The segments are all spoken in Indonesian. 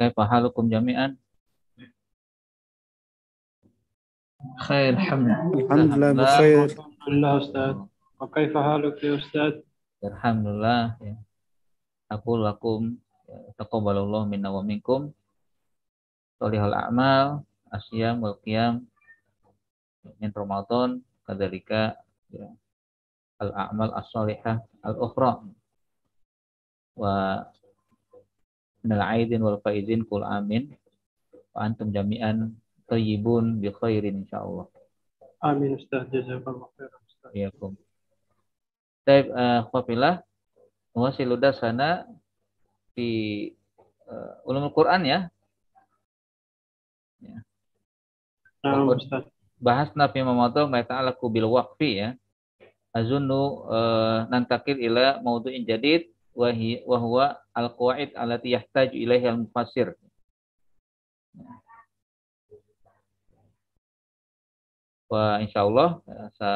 Kaifa halukum jami'an? Khair. Alhamdulillah. Alhamdulillah Ustaz. Wa kaifa haluk ya Ustaz? Alhamdulillah ya. Aku lakum ya, taqabbalallahu minna wa minkum. Solihul a'mal, asyam wal qiyam min Ramadan kadarika, ya, al a'mal as-salihah al-ukhra wa minal aidin wal faizin kul amin. Wa antum jami'an tayyibun bi khairin insyaallah. Amin ustaz. Jazakallahu khairan ustaz. Ya kum Taib uh, eh, khafillah muwasilu di uh, ulumul Quran ya. Ya. Nah, Ustaz. bahas nafi memotong ma alaku kubil waqfi ya. azunu uh, eh, nantakil ila maudu'in jadid wa hi- wa huwa al qawaid allati yahtaju ilaiha al mufassir. Wa insyaallah uh, sa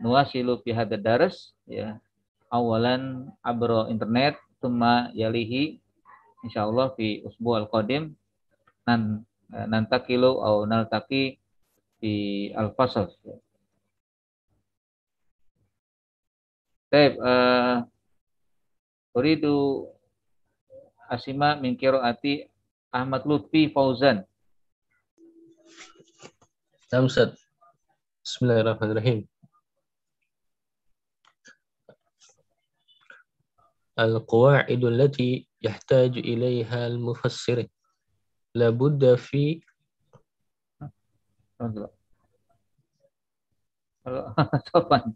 nuwasilu fi hadha daras ya awalan abro internet thumma yalihi insyaallah fi usbu al qadim nan eh, nantakilu au naltaki fi al fasal Baik, eh uridu asima min qiraati Ahmad Lutfi Fauzan. نعم أستاذ بسم الله الرحمن الرحيم القواعد التي يحتاج إليها المفسر لابد في Kalau sopan.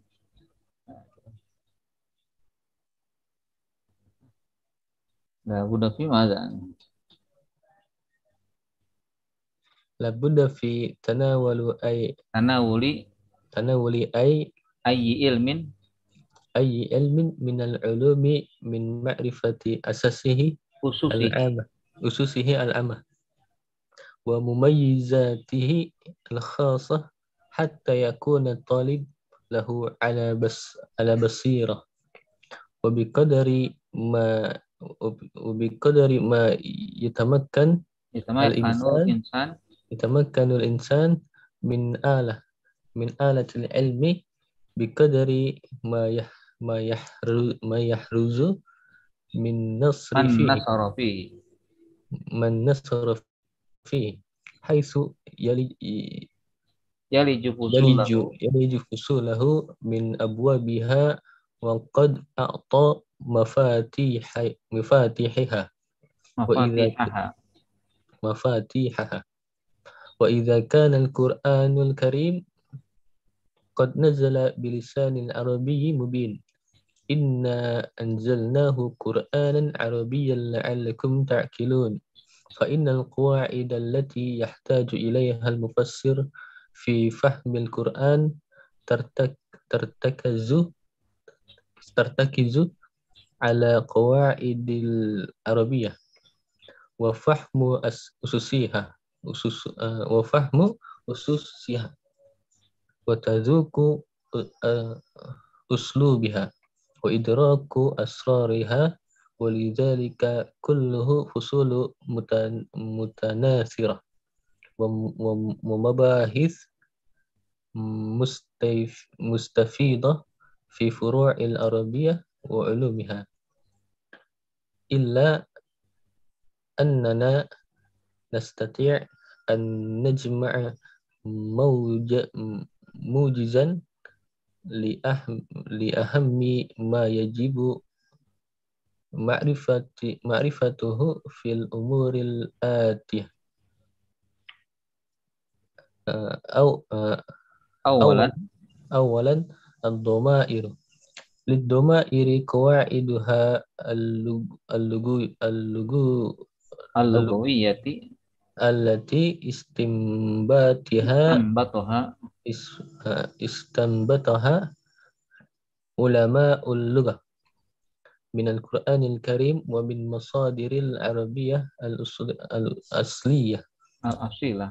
Nah, budak fi mana? لابد في تناول أي Tanawuli تناول أي ayyi ilmin أي علم من العلوم من معرفة أساسه khususi العامة أسسه العامة ومميزاته الخاصة حتى يكون الطالب له على بس على بصيرة وبقدر ما وبقدر ما يتمكن Yatamayyazu Al-insan. insan يتمكن الإنسان من آلة من آلة العلم بقدر ما يح ما يحرز ما يحرز من نصر man فيه nasara fi من نصر فيه حيث يلج yaliju يلج fusulahu يلج فصوله من أبوابها وقد أعطى مفاتيح مفاتيحها. mafatihaha مفاتيحها. وإذا كان القرآن الكريم قد نزل بلسان عربي مبين. إنا أنزلناه قرآنا عربيا لعلكم تعقلون. فإن القواعد التي يحتاج إليها المفسر في فهم القرآن ترتك ترتكز ترتكز على قواعد العربية وفهم أس- أسسها أسس آه، وفهم أسسها وتذوق آه، أسلوبها وإدراك أسرارها ولذلك كله فصول متن- متناثرة وم- وم- ومباحث مستف- مستفيضة في فروع العربية wa ulumiha. Illa annana nastati' an najma'a mujizan li ah li ahammi ma yajibu ma'rifati ma'rifatuhu fil umuril atiyah. Uh, au uh, awalan awalan ad-dhamair Lidoma'iri qawaiduha al-lugu al-lugu al-luguwiyati allati istimbatiha istimbataha is, uh, istambataha ulama ul-lughah min al-Qur'anil Karim wa min masadiril Arabiyah al-asliyah al-asilah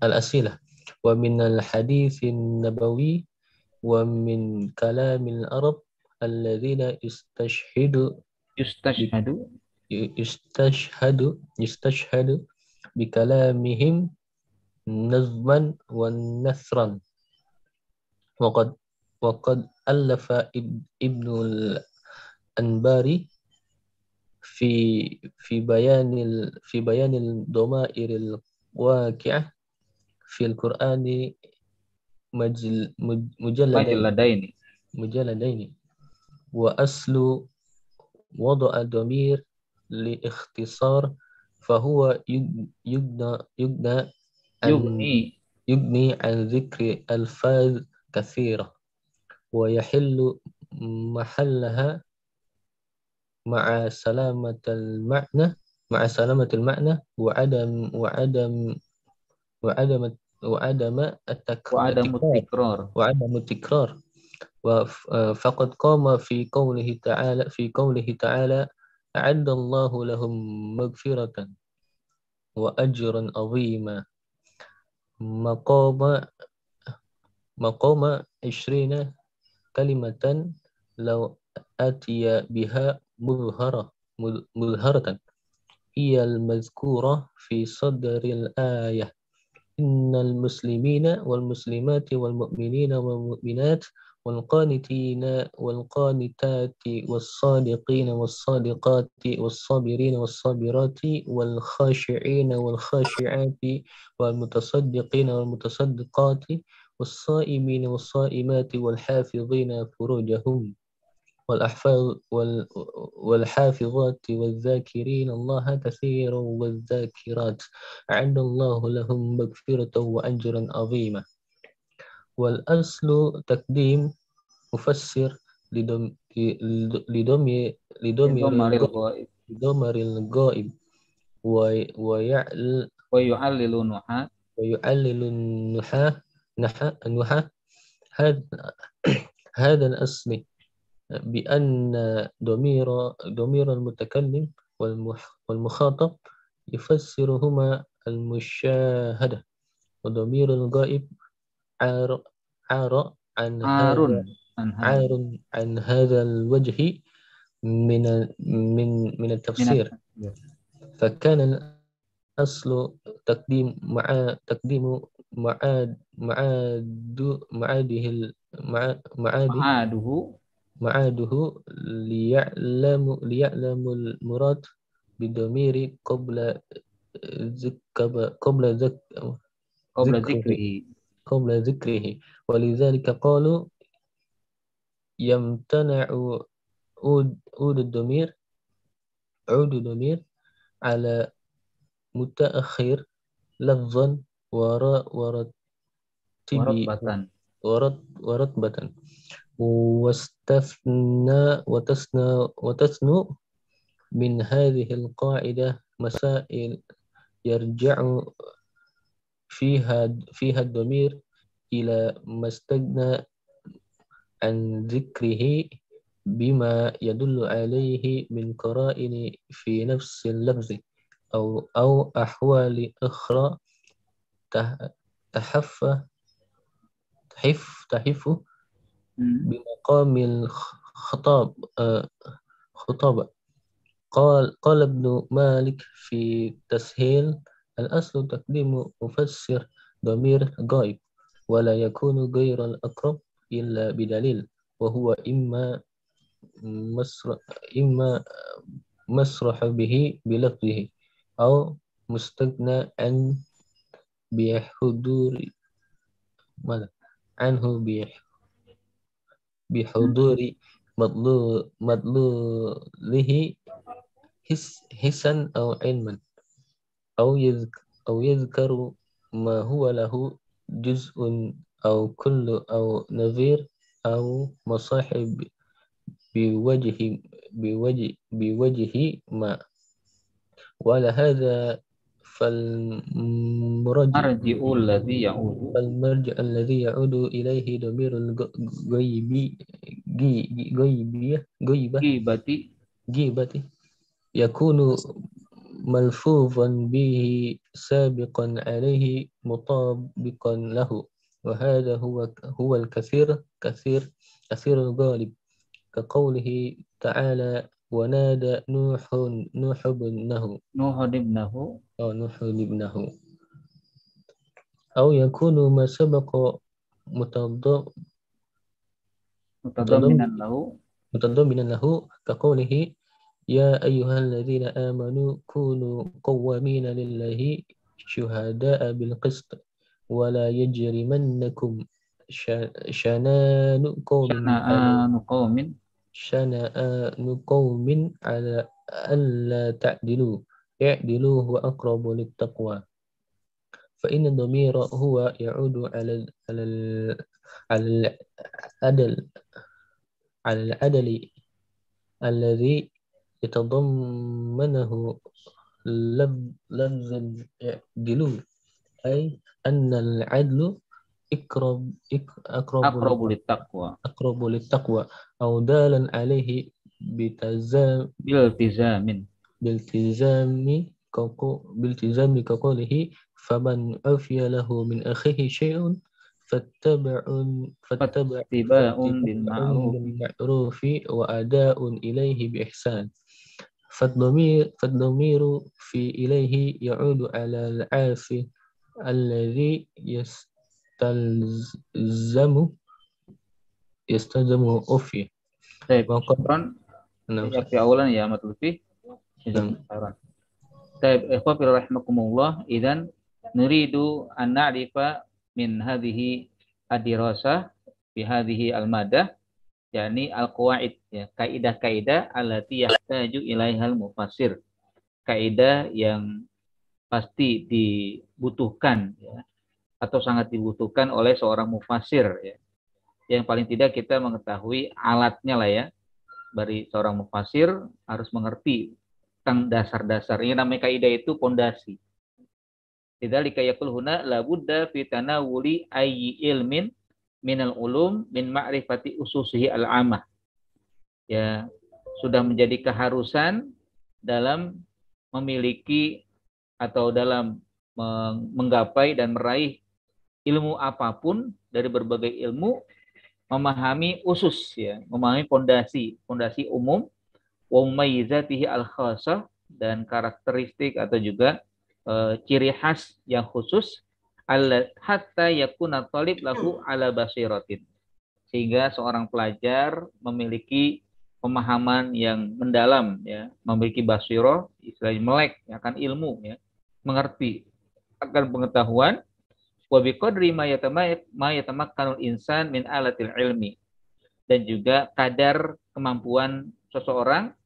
al-asilah wa al-haditsin nabawi wa min kalamil Arab alladzina yustashhidu yustashhadu yustashhadu yustashhadu bikalamihim nazman wa nasran waqad waqad allafa ibnul anbari fi fi bayanil fi bayanil dhamairil waqi'ah fil qur'ani mujalladaini mujalladaini وأصل وضع ضمير لإختصار فهو يبنى يبنى يغني. يغني عن ذكر ألفاظ كثيرة ويحل محلها مع سلامة المعنى مع سلامة المعنى وعدم وعدم وعدم وعدم وعدم التكرار. وعدم التكرار. فقد قام في قوله تعالى في قوله تعالى أعد الله لهم مغفرة وأجرا عظيما. مقام مقام عشرين كلمة لو أتي بها مظهرة مظهرة. هي المذكورة في صدر الآية. إن المسلمين والمسلمات والمؤمنين والمؤمنات والقانتين والقانتات والصادقين والصادقات والصابرين والصابرات والخاشعين والخاشعات والمتصدقين والمتصدقات والصائمين والصائمات والحافظين فروجهم والأحفاظ والحافظات والذاكرين الله كثيرا والذاكرات أعد الله لهم مغفرة وأجرا عظيما والأصل تقديم مفسر لدم لدم لدمر الغائب. ويعل ويعلل النحاة. ويعلل النحاة نحاة هذا هذا الأصل بأن ضمير ضمير المتكلم والمخاطب يفسرهما المشاهدة. وضمير الغائب عار عار عن عار عار عن هذا الوجه من من من التفسير فكان الأصل تقديم مع تقديم معاد معاد معاده معاده معاده ليعلم ليعلم المراد بالضمير قبل قبل ذك قبل ذكره قبل ذكره ولذلك قالوا يمتنع عود الضمير عود الضمير على متأخر لفظا ورتبة. ورتبة. واستثنى وتثنى وتثنو من هذه القاعدة مسائل يرجع فيها فيها الضمير إلى ما استغنى عن ذكره بما يدل عليه من قرائن في نفس اللفظ أو أو أحوال أخرى تحف تحف تحف بمقام الخطاب آه، خطابة قال قال ابن مالك في تسهيل الأصل تقديم مفسر ضمير غائب ولا يكون غير الأقرب إلا بدليل وهو إما مسرح إما مسرح به بلفظه أو مستغنى عن بحضور ماذا؟ عنه بحضور بحضور مدلوله حسا أو علما. أو أو يذكر ما هو له جزء أو كل أو نظير أو مصاحب بوجه بوجه بوجه ما. وعلى هذا فالمرجع الذي يعود. فالمرجع الذي يعود إليه ضمير الغيبي غيبية غيبة. غيبتي. يكون ملفوظا به سابقا عليه مطابقا له. وهذا هو هو الكثير كثير كثير الغالب. كقوله تعالى ونادى نوح نوح ابنه. Nuh ibnahu أو نوح ابنه. أو يكون ما سبق متض- mutadamminan lahu متضمنا له. كقوله يا أيها الذين آمنوا كونوا قوامين لله شهداء بالقسط ولا يجرمنكم شنآن قوم syana'anu qaumin شنآن قوم على ألا تعدلوا. اعدلوا هو أقرب للتقوى. فإن الضمير هو يعود على ال- على ال- على العدل على العدل الذي يتضمنه لفظا يعدلوا أي أن العدل إقرب إق- أقرب aqrabu littaqwa أقرب للتقوى. أو دالا عليه بتزام بالتزام كقو- بالتزام كقوله فمن عفي له من أخيه شيء فاتبع فاتبع اتباع بالمعروف وأداء إليه بإحسان. فالضمير, فالضمير في إليه يعود على العافي الذي يستلزم يستلزم أوفي طيب شكرا. نعم. في أولا يا مطلوبي نعم. شكرا. طيب إخوة رحمكم الله إذا نريد أن نعرف من هذه الدراسة في هذه المادة yakni al-qawaid ya, kaidah-kaidah allati yahtaju ilaihal mufassir. Kaidah yang pasti dibutuhkan ya, atau sangat dibutuhkan oleh seorang mufassir ya. Yang paling tidak kita mengetahui alatnya lah ya. Dari seorang mufassir harus mengerti tentang dasar-dasar. Ini namanya kaidah itu pondasi. Lidzalika yaqul huna la budda fi tanawuli ayyi ilmin minal ulum min ma'rifati ususihi al-amah. Ya, sudah menjadi keharusan dalam memiliki atau dalam meng- menggapai dan meraih ilmu apa pun dari berbagai ilmu memahami usus ya, memahami pondasi, pondasi umum wa mumayyizatihi al-khassah dan karakteristik atau juga eh, ciri khas yang khusus hatta yakuna talib lahu ala basiratin. Sehingga seorang pelajar memiliki pemahaman yang mendalam ya. Memiliki basiro istilahnya melek akan ilmu ya. Mengerti akan pengetahuan. Wa biqadri ma yatamakkanul insan min alatil ilmi. Dan juga kadar kemampuan seseorang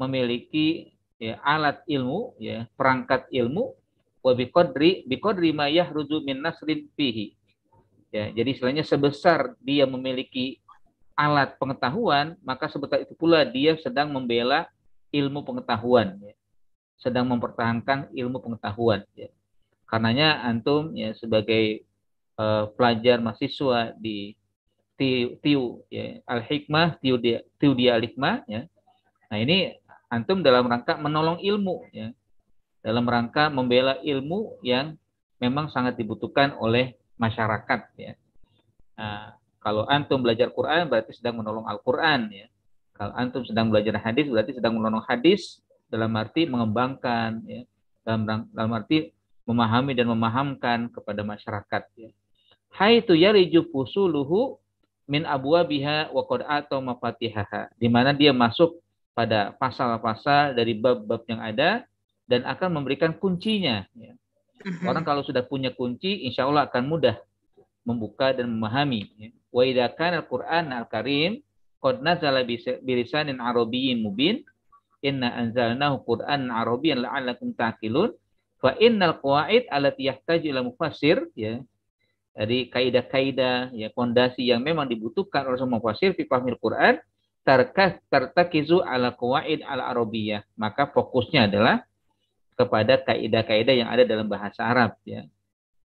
memiliki ya, alat ilmu ya perangkat ilmu wa biqadri biqadri ma yahruju min nasrin fihi ya jadi istilahnya sebesar dia memiliki alat pengetahuan maka sebesar itu pula dia sedang membela ilmu pengetahuan ya. sedang mempertahankan ilmu pengetahuan ya. karenanya antum ya sebagai eh, pelajar mahasiswa di tiu, tiu ya al hikmah tiu dia tiu dia al hikmah ya nah ini antum dalam rangka menolong ilmu ya dalam rangka membela ilmu yang memang sangat dibutuhkan oleh masyarakat ya. Nah, kalau antum belajar Quran berarti sedang menolong Al-Quran ya. Kalau antum sedang belajar hadis berarti sedang menolong hadis dalam arti mengembangkan ya. Dalam dalam arti memahami dan memahamkan kepada masyarakat ya. Haitu yariju fusuluhu min abwabiha wa qad atau mafatihaha di mana dia masuk pada pasal-pasal dari bab-bab yang ada dan akan memberikan kuncinya ya. Orang kalau sudah punya kunci insya Allah akan mudah membuka dan memahami ya. Wa idza kana al-Qur'an al-Karim qad nazala bilisanin arabiyyin mubin inna anzalnahu Qur'an arabiyyan la'allakum ta'qilun fa innal qawaid allati yahtaju ila mufassir ya dari kaidah-kaidah ya pondasi yang memang dibutuhkan oleh semua mufassir fi fahmil Quran tarkas tartakizu ala qawaid al arabiyyah maka fokusnya adalah kepada kaidah-kaidah yang ada dalam bahasa Arab ya.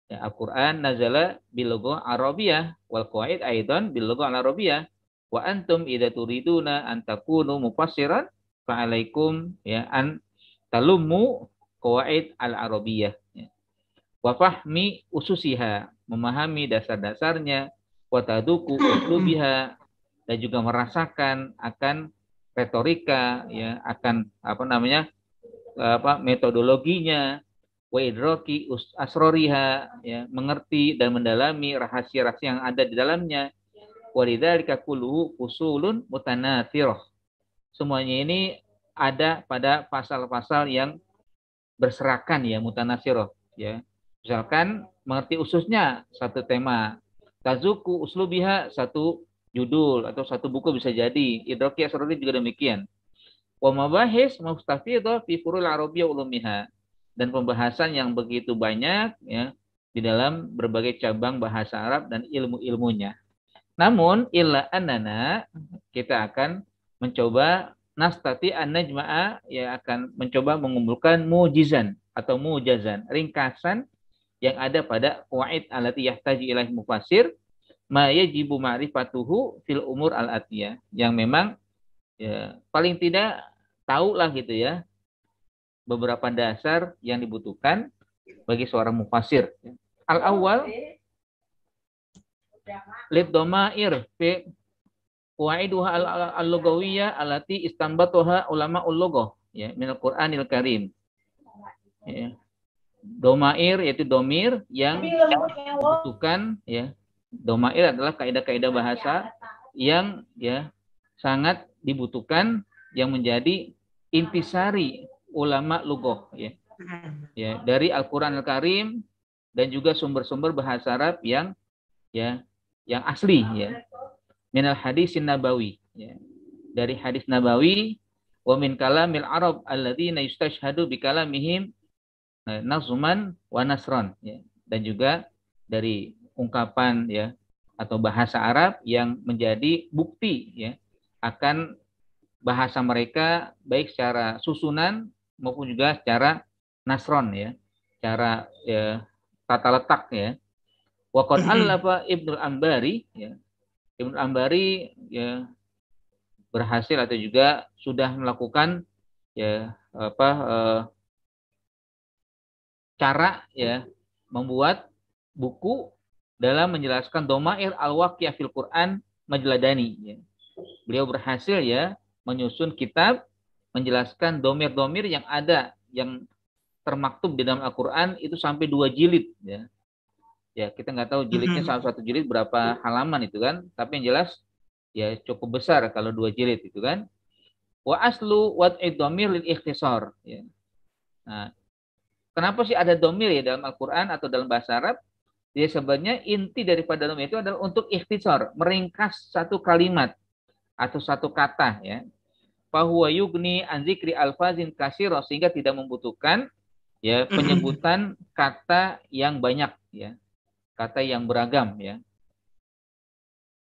ya Al-Qur'an nazala bil lugha arabiyyah wal qawaid aidan bil al arabiyyah wa antum idza turiduna an takunu mufassiran fa alaikum ya an talummu qawaid al arabiyyah ya. wa fahmi ususiha memahami dasar-dasarnya wa taduku uslubiha dan juga merasakan akan retorika ya akan apa namanya apa metodologinya wa idraki asroriha ya mengerti dan mendalami rahasia-rahasia yang ada di dalamnya walidzalika kulluhu usulun mutanatsirah semuanya ini ada pada pasal-pasal yang berserakan ya mutanasirah ya misalkan mengerti ususnya satu tema tazuku uslubiha satu judul atau satu buku bisa jadi. Idraki asrori juga demikian. Wa mabahis mustafidah fi furul arabiyyah ulumiha. Dan pembahasan yang begitu banyak ya di dalam berbagai cabang bahasa Arab dan ilmu-ilmunya. Namun illa anana kita akan mencoba nastati an-najma'a ya akan mencoba mengumpulkan mujizan atau mujazan, ringkasan yang ada pada wa'id alati yahtaji ilaih mufasir ma yajibu ma'rifatuhu fil umur al atiyah yang memang ya paling tidak tahu lah gitu ya beberapa dasar yang dibutuhkan bagi seorang mufasir. Al awal lid domair fi qawaiduha al, al lugawiyah alati istanbatuha ulama ul ya min al Qur'anil Karim. Ya. Domair yaitu domir yang dibutuhkan ya Domair adalah kaidah-kaidah bahasa yang ya sangat dibutuhkan yang menjadi intisari ulama lugoh ya. Ya, dari Al-Qur'an Al-Karim dan juga sumber-sumber bahasa Arab yang ya yang asli ya. Minal hadis nabawi ya. Dari hadis nabawi wa min kalamil arab alladzina yustashhadu bi kalamihim eh, nazman wa nasran ya. Dan juga dari ungkapan ya atau bahasa Arab yang menjadi bukti ya akan bahasa mereka baik secara susunan maupun juga secara nasron ya, cara ya, tata letak ya. Waqad allafa Ibnu Ambari ya. Ibnu Ambari ya berhasil atau juga sudah melakukan ya apa eh, cara ya membuat buku dalam menjelaskan domair al-waqiyah fil Quran Majladani. Ya. Beliau berhasil ya menyusun kitab menjelaskan domir-domir yang ada yang termaktub di dalam Al-Quran itu sampai dua jilid ya. Ya kita nggak tahu jilidnya salah satu jilid berapa halaman itu kan, tapi yang jelas ya cukup besar kalau dua jilid itu kan. Wa aslu wat domir lil ikhtisar ya. Nah, kenapa sih ada domir ya dalam Al-Quran atau dalam bahasa Arab? Jadi sebenarnya inti daripada nama itu adalah untuk ikhtisar, meringkas satu kalimat atau satu kata ya. Fahuwa yugni anzikri alfazin kasiro sehingga tidak membutuhkan ya penyebutan kata yang banyak ya. Kata yang beragam ya.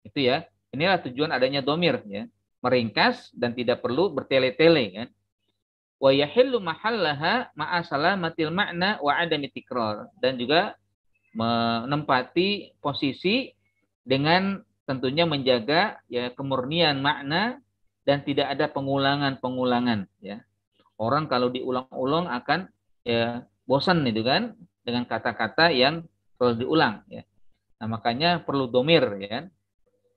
Itu ya. Inilah tujuan adanya domir ya. Meringkas dan tidak perlu bertele-tele kan. Wa yahillu mahallaha ma'asalamatil makna wa adami tikrar. Dan juga menempati posisi dengan tentunya menjaga ya kemurnian makna dan tidak ada pengulangan-pengulangan ya. Orang kalau diulang-ulang akan ya bosan itu kan dengan kata-kata yang perlu diulang ya. Nah, makanya perlu domir ya.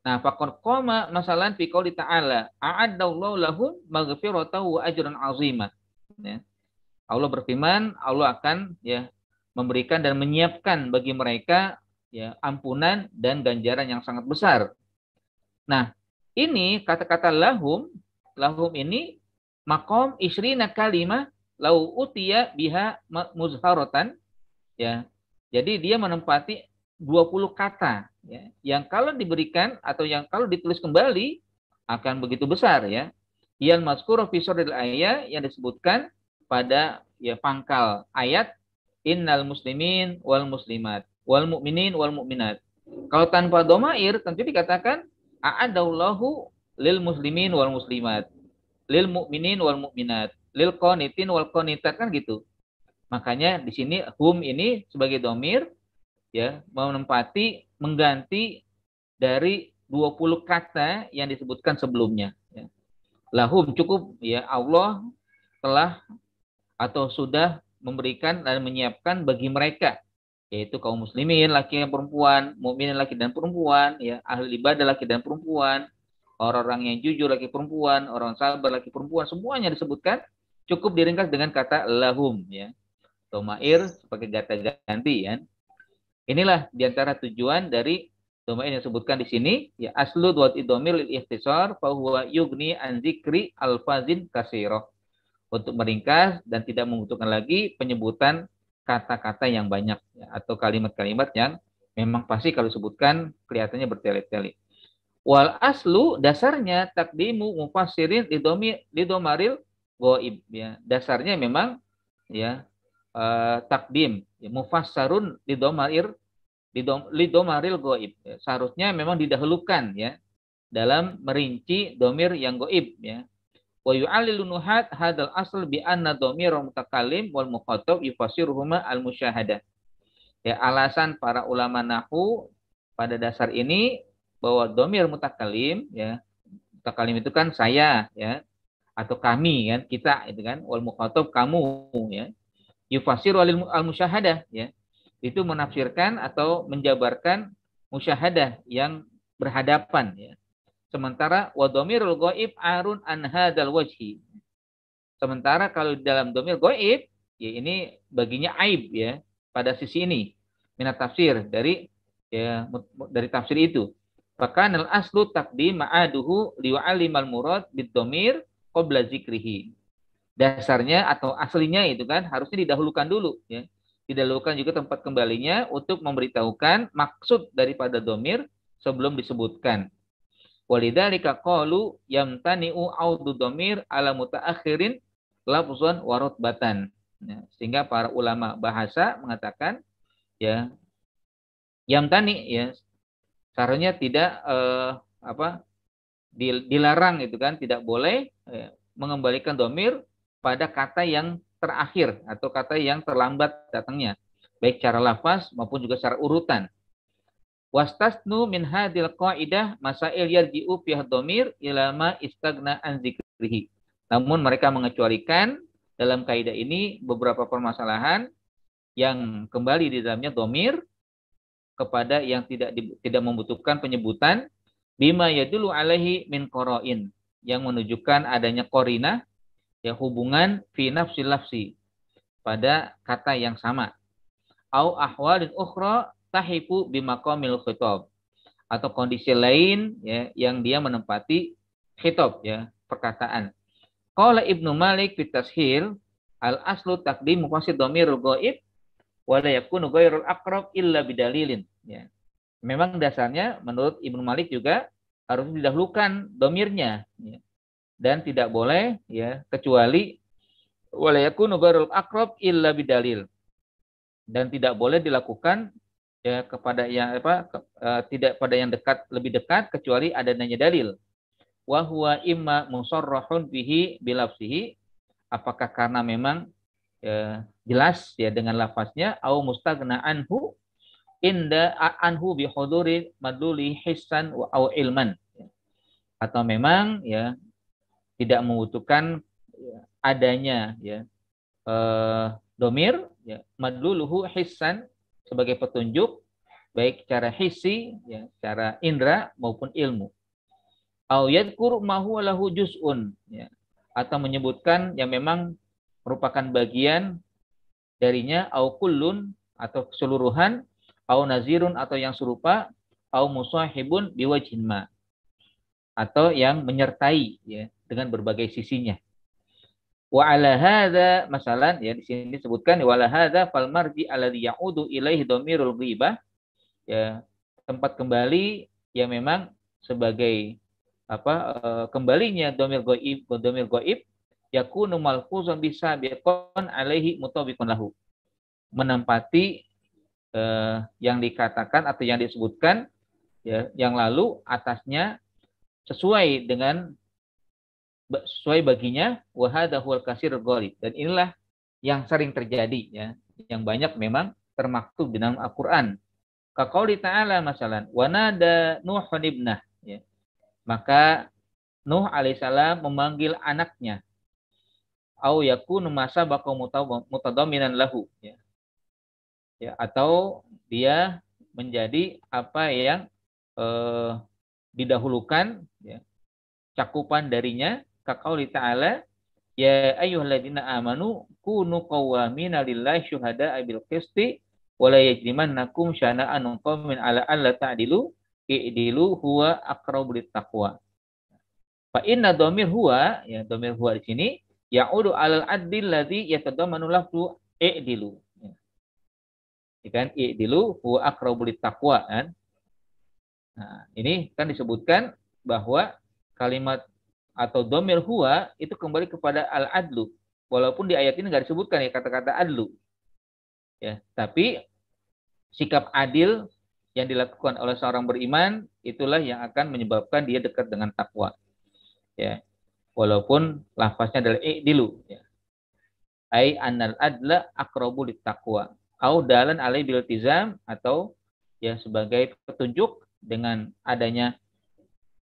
Nah, fakon koma masalah fi qouli ta'ala, a'addallahu lahum maghfiratahu wa ajran 'azima. Ya. Allah berfirman, Allah akan ya memberikan dan menyiapkan bagi mereka ya ampunan dan ganjaran yang sangat besar. Nah, ini kata-kata lahum, lahum ini makom isrina kalimah lau utia biha muzharatan ya. Jadi dia menempati 20 kata ya, yang kalau diberikan atau yang kalau ditulis kembali akan begitu besar ya. Yang mazkur fi ayat yang disebutkan pada ya pangkal ayat innal muslimin wal muslimat wal mu'minin wal mu'minat. Kalau tanpa domair tentu dikatakan a'adallahu lil muslimin wal muslimat, lil mu'minin wal mu'minat, lil qanitin wal qanitat kan gitu. Makanya di sini hum ini sebagai domir ya menempati mengganti dari 20 kata yang disebutkan sebelumnya ya. Lahum cukup ya Allah telah atau sudah memberikan dan menyiapkan bagi mereka yaitu kaum muslimin laki dan perempuan, mukminin laki dan perempuan, ya ahli ibadah laki dan perempuan, orang-orang yang jujur laki perempuan, orang sabar laki perempuan, semuanya disebutkan cukup diringkas dengan kata lahum ya. Domair sebagai kata ganti ya. Inilah di antara tujuan dari domain yang disebutkan di sini ya aslu dua idomir lil ikhtisar fahuwa yugni an zikri alfazin kasiroh untuk meringkas dan tidak membutuhkan lagi penyebutan kata-kata yang banyak ya, atau kalimat-kalimat yang memang pasti kalau disebutkan kelihatannya bertele-tele. Wal aslu dasarnya takdimu mufassirin lidomi lidomaril goib ya. Dasarnya memang ya uh, takdim ya, mufassarun lidomarir lidom, lidomaril goib. Ya. Seharusnya memang didahulukan ya dalam merinci domir yang goib ya. Wa yu'allilu nuhat hadal asl bi anna domir mutakalim wal mukhatab yufassiruhuma al musyahadah. Ya, alasan para ulama nahu pada dasar ini bahwa domir mutakalim ya mutakalim itu kan saya ya atau kami kan kita itu kan wal mukhatab kamu ya yufasir walil al musyahadah ya itu menafsirkan atau menjabarkan musyahadah yang berhadapan ya sementara wa domirul goib arun an hadal wajhi sementara kalau dalam domir goib ya ini baginya aib ya pada sisi ini minat tafsir dari ya dari tafsir itu Fakan al aslu takdim ma'aduhu liwa'alimal murad bidomir qabla zikrihi. Dasarnya atau aslinya itu kan harusnya didahulukan dulu ya. Didahulukan juga tempat kembalinya untuk memberitahukan maksud daripada domir sebelum disebutkan. Walidhalika qalu yamtani'u audu domir ala mutaakhirin lafzan warot batan. Ya, sehingga para ulama bahasa mengatakan ya yamtani ya Seharusnya tidak eh, apa dilarang itu kan tidak boleh eh, mengembalikan domir pada kata yang terakhir atau kata yang terlambat datangnya baik cara lafaz maupun juga secara urutan wastasnu min hadil qaidah masail yarji'u fi domir ilama istagna an zikrihi. Namun mereka mengecualikan dalam kaidah ini beberapa permasalahan yang kembali di dalamnya domir kepada yang tidak tidak membutuhkan penyebutan. Bima yadulu alaihi min qarain yang menunjukkan adanya korina ya hubungan fi nafsi pada kata yang sama. Au ahwalin ukhra tahifu bimaqamil khitab atau kondisi lain ya yang dia menempati khitab ya perkataan qala ibnu malik fi tashil al aslu taqdim mufassir dhamirul ghaib wala yakunu ghairul aqrab illa bidalilin ya. Memang dasarnya menurut Ibnu Malik juga harus didahulukan domirnya ya. dan tidak boleh ya kecuali wala yakunu ghairul aqrab illa bidalil dan tidak boleh dilakukan ya kepada yang apa ke, uh, tidak pada yang dekat lebih dekat kecuali adanya dalil. Wa huwa imma musarrahun bihi bilafsihi. Apakah karena memang ya, jelas ya dengan lafaznya au mustaghna anhu inda anhu bi huduri maduli hissan wa au ilman. Atau memang ya tidak membutuhkan ya, adanya ya eh, domir ya madluluhu hissan sebagai petunjuk baik secara hissi ya secara indera maupun ilmu au yadkur ma huwa lahu juz'un ya atau menyebutkan yang memang merupakan bagian darinya au kullun atau keseluruhan au nazirun atau yang serupa au musahibun biwajhin ma atau yang menyertai ya dengan berbagai sisinya. Wa ala hadza masalan ya di sini disebutkan wa ala hadza fal marji alladhi ya'udu ilaihi dhamirul ghibah ya tempat kembali yang memang sebagai apa uh, kembalinya domir goib domir goib yakunu malfuzan bisa biqon alaihi mutabiqun lahu. Menempati eh, yang dikatakan atau yang disebutkan ya yang lalu atasnya sesuai dengan sesuai baginya wahada huwal kasir ghalib dan inilah yang sering terjadi ya yang banyak memang termaktub di dalam Al-Qur'an. Kaqauli ta'ala masalan wa nada Nuhun ibnah ya. Maka Nuh alaihissalam memanggil anaknya au yakunu masa bako mutadaminan lahu ya. ya atau dia menjadi apa yang eh, didahulukan ya cakupan darinya kaqauli ta'ala ya ayyuhalladzina amanu kunu qawwamina lillahi syuhada bil qisti wa la yajrimannakum syana'an qaumin ala alla ta'dilu i'dilu huwa aqrabu taqwa fa inna dhamir huwa ya dhamir huwa di sini ya'udu alal adil ladzi yatadammanu lafzu i'dilu. Ya kan? I'dilu huwa aqrabu taqwa kan? Nah ini kan disebutkan bahwa kalimat atau domir huwa itu kembali kepada al adlu walaupun di ayat ini nggak disebutkan ya kata-kata adlu. Ya tapi sikap adil yang dilakukan oleh seorang beriman itulah yang akan menyebabkan dia dekat dengan takwa. Ya walaupun lafaznya adalah i'dilu. Ya. Ai annal adla aqrabu taqwa au dalan alai bil tizam atau ya sebagai petunjuk dengan adanya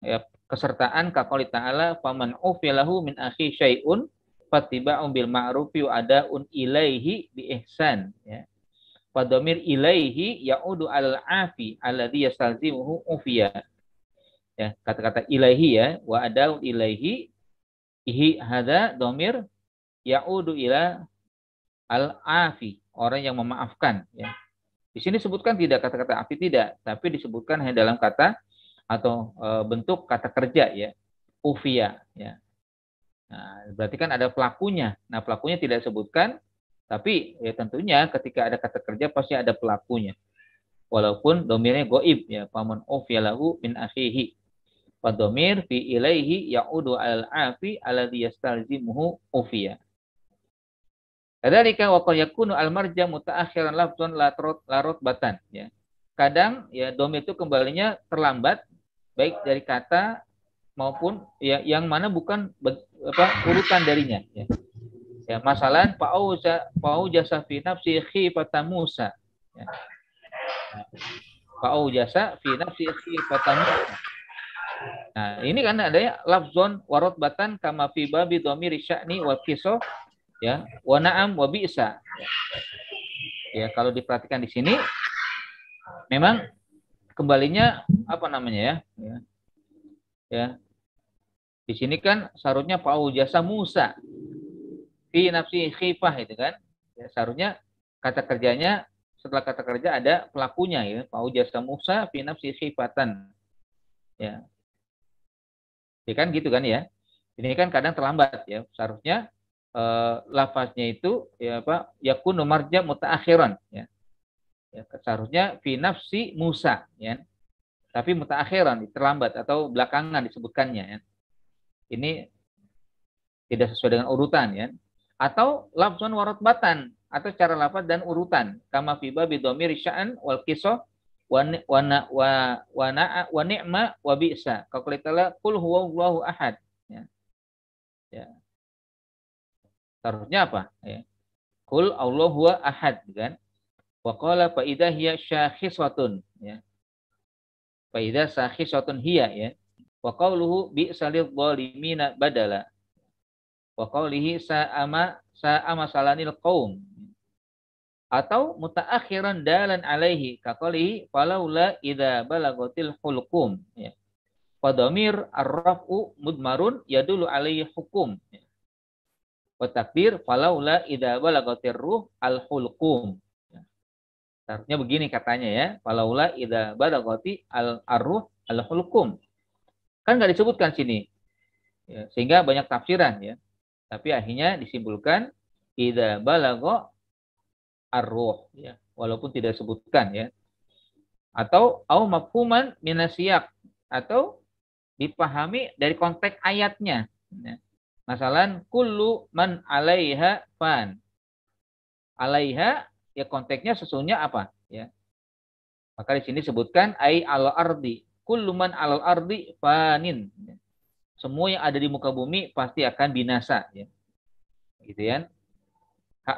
ya, kesertaan kaqali ta'ala faman ufilahu min akhi syai'un fatiba'un bil ma'rufi wa adaun ilaihi bi ihsan. Ya. Fadomir ilaihi ya'udu al afi alladhi yastalzimuhu ufiya. Ya kata-kata ilaihi ya wa ada ilaihi ihi hada domir yaudu ila al afi orang yang memaafkan ya. Di sini sebutkan tidak kata-kata afi tidak tapi disebutkan hanya dalam kata atau e, bentuk kata kerja ya. Ufia ya. Nah, berarti kan ada pelakunya. Nah pelakunya tidak disebutkan tapi ya tentunya ketika ada kata kerja pasti ada pelakunya. Walaupun domirnya goib ya. Paman lahu min akhihi. Fadomir fi ilaihi ya'udu al-afi alladhi yastalzimuhu ufiya. Kadzalika wa yakunu al-marja mutaakhiran lafzan la larot batan ya. Kadang ya domir itu kembalinya terlambat baik dari kata maupun ya yang mana bukan apa urutan darinya ya. Ya, masalah fa'auja fa'auja fi nafsi khifata Musa. Ya. Fa'auja fi nafsi khifata Musa. Nah, ini kan adanya lafzon warot batan kama fi babi dhamiri sya'ni wa kiso ya wa na'am wa bi'sa. Ya, kalau diperhatikan di sini memang kembalinya apa namanya ya? Ya. ya. Di sini kan sarutnya pau jasa Musa. Fi nafsi khifah itu kan. Ya, sarutnya kata kerjanya setelah kata kerja ada pelakunya ya. Pau jasa Musa fi nafsi khifatan. Ya, Ya kan gitu kan ya. Ini kan kadang terlambat ya. Seharusnya eh, lafaznya itu ya apa? Yakunu marja mutaakhiran ya. Ya. Seharusnya fi nafsi Musa ya. Tapi mutaakhiran terlambat atau belakangan disebutkannya ya. Ini tidak sesuai dengan urutan ya. Atau lafzun batan atau cara lafaz dan urutan kama fi babi dhamir sya'an wal qisah wa wa wa wa ni'ma wa bi'sa. Kalau kita kul huwallahu ahad. Ya. ya. Seharusnya apa? Ya. Kul Allahu ahad kan. Wa qala fa idza hiya syakhisatun ya. Fa idza syakhisatun hiya ya. Wa qawluhu bi'salil zalimina badala. Wa qawlihi sa'ama sa'ama salanil qaum atau mutaakhiran dalan alaihi kakolihi falaula idza balagatil hulqum ya Fadomir arrafu mudmarun yadulu alaihi hukum ya. wa takdir falaula idza balagatir ruh al hulqum. Seharusnya begini katanya ya falaula idza balagati al arruh al hulqum kan nggak disebutkan sini. Ya, sehingga banyak tafsiran ya. Tapi akhirnya disimpulkan idza balago ar-ruh ya walaupun tidak disebutkan ya. Atau au mafhuman minasyak atau dipahami dari konteks ayatnya. Ya. masalan kullu man alaiha fan. Alaiha ya konteksnya sesungguhnya apa? Ya. Maka di sini sebutkan ai al ardi kullu man al ardi fanin. Ya. semua yang ada di muka bumi pasti akan binasa ya. Gitu ya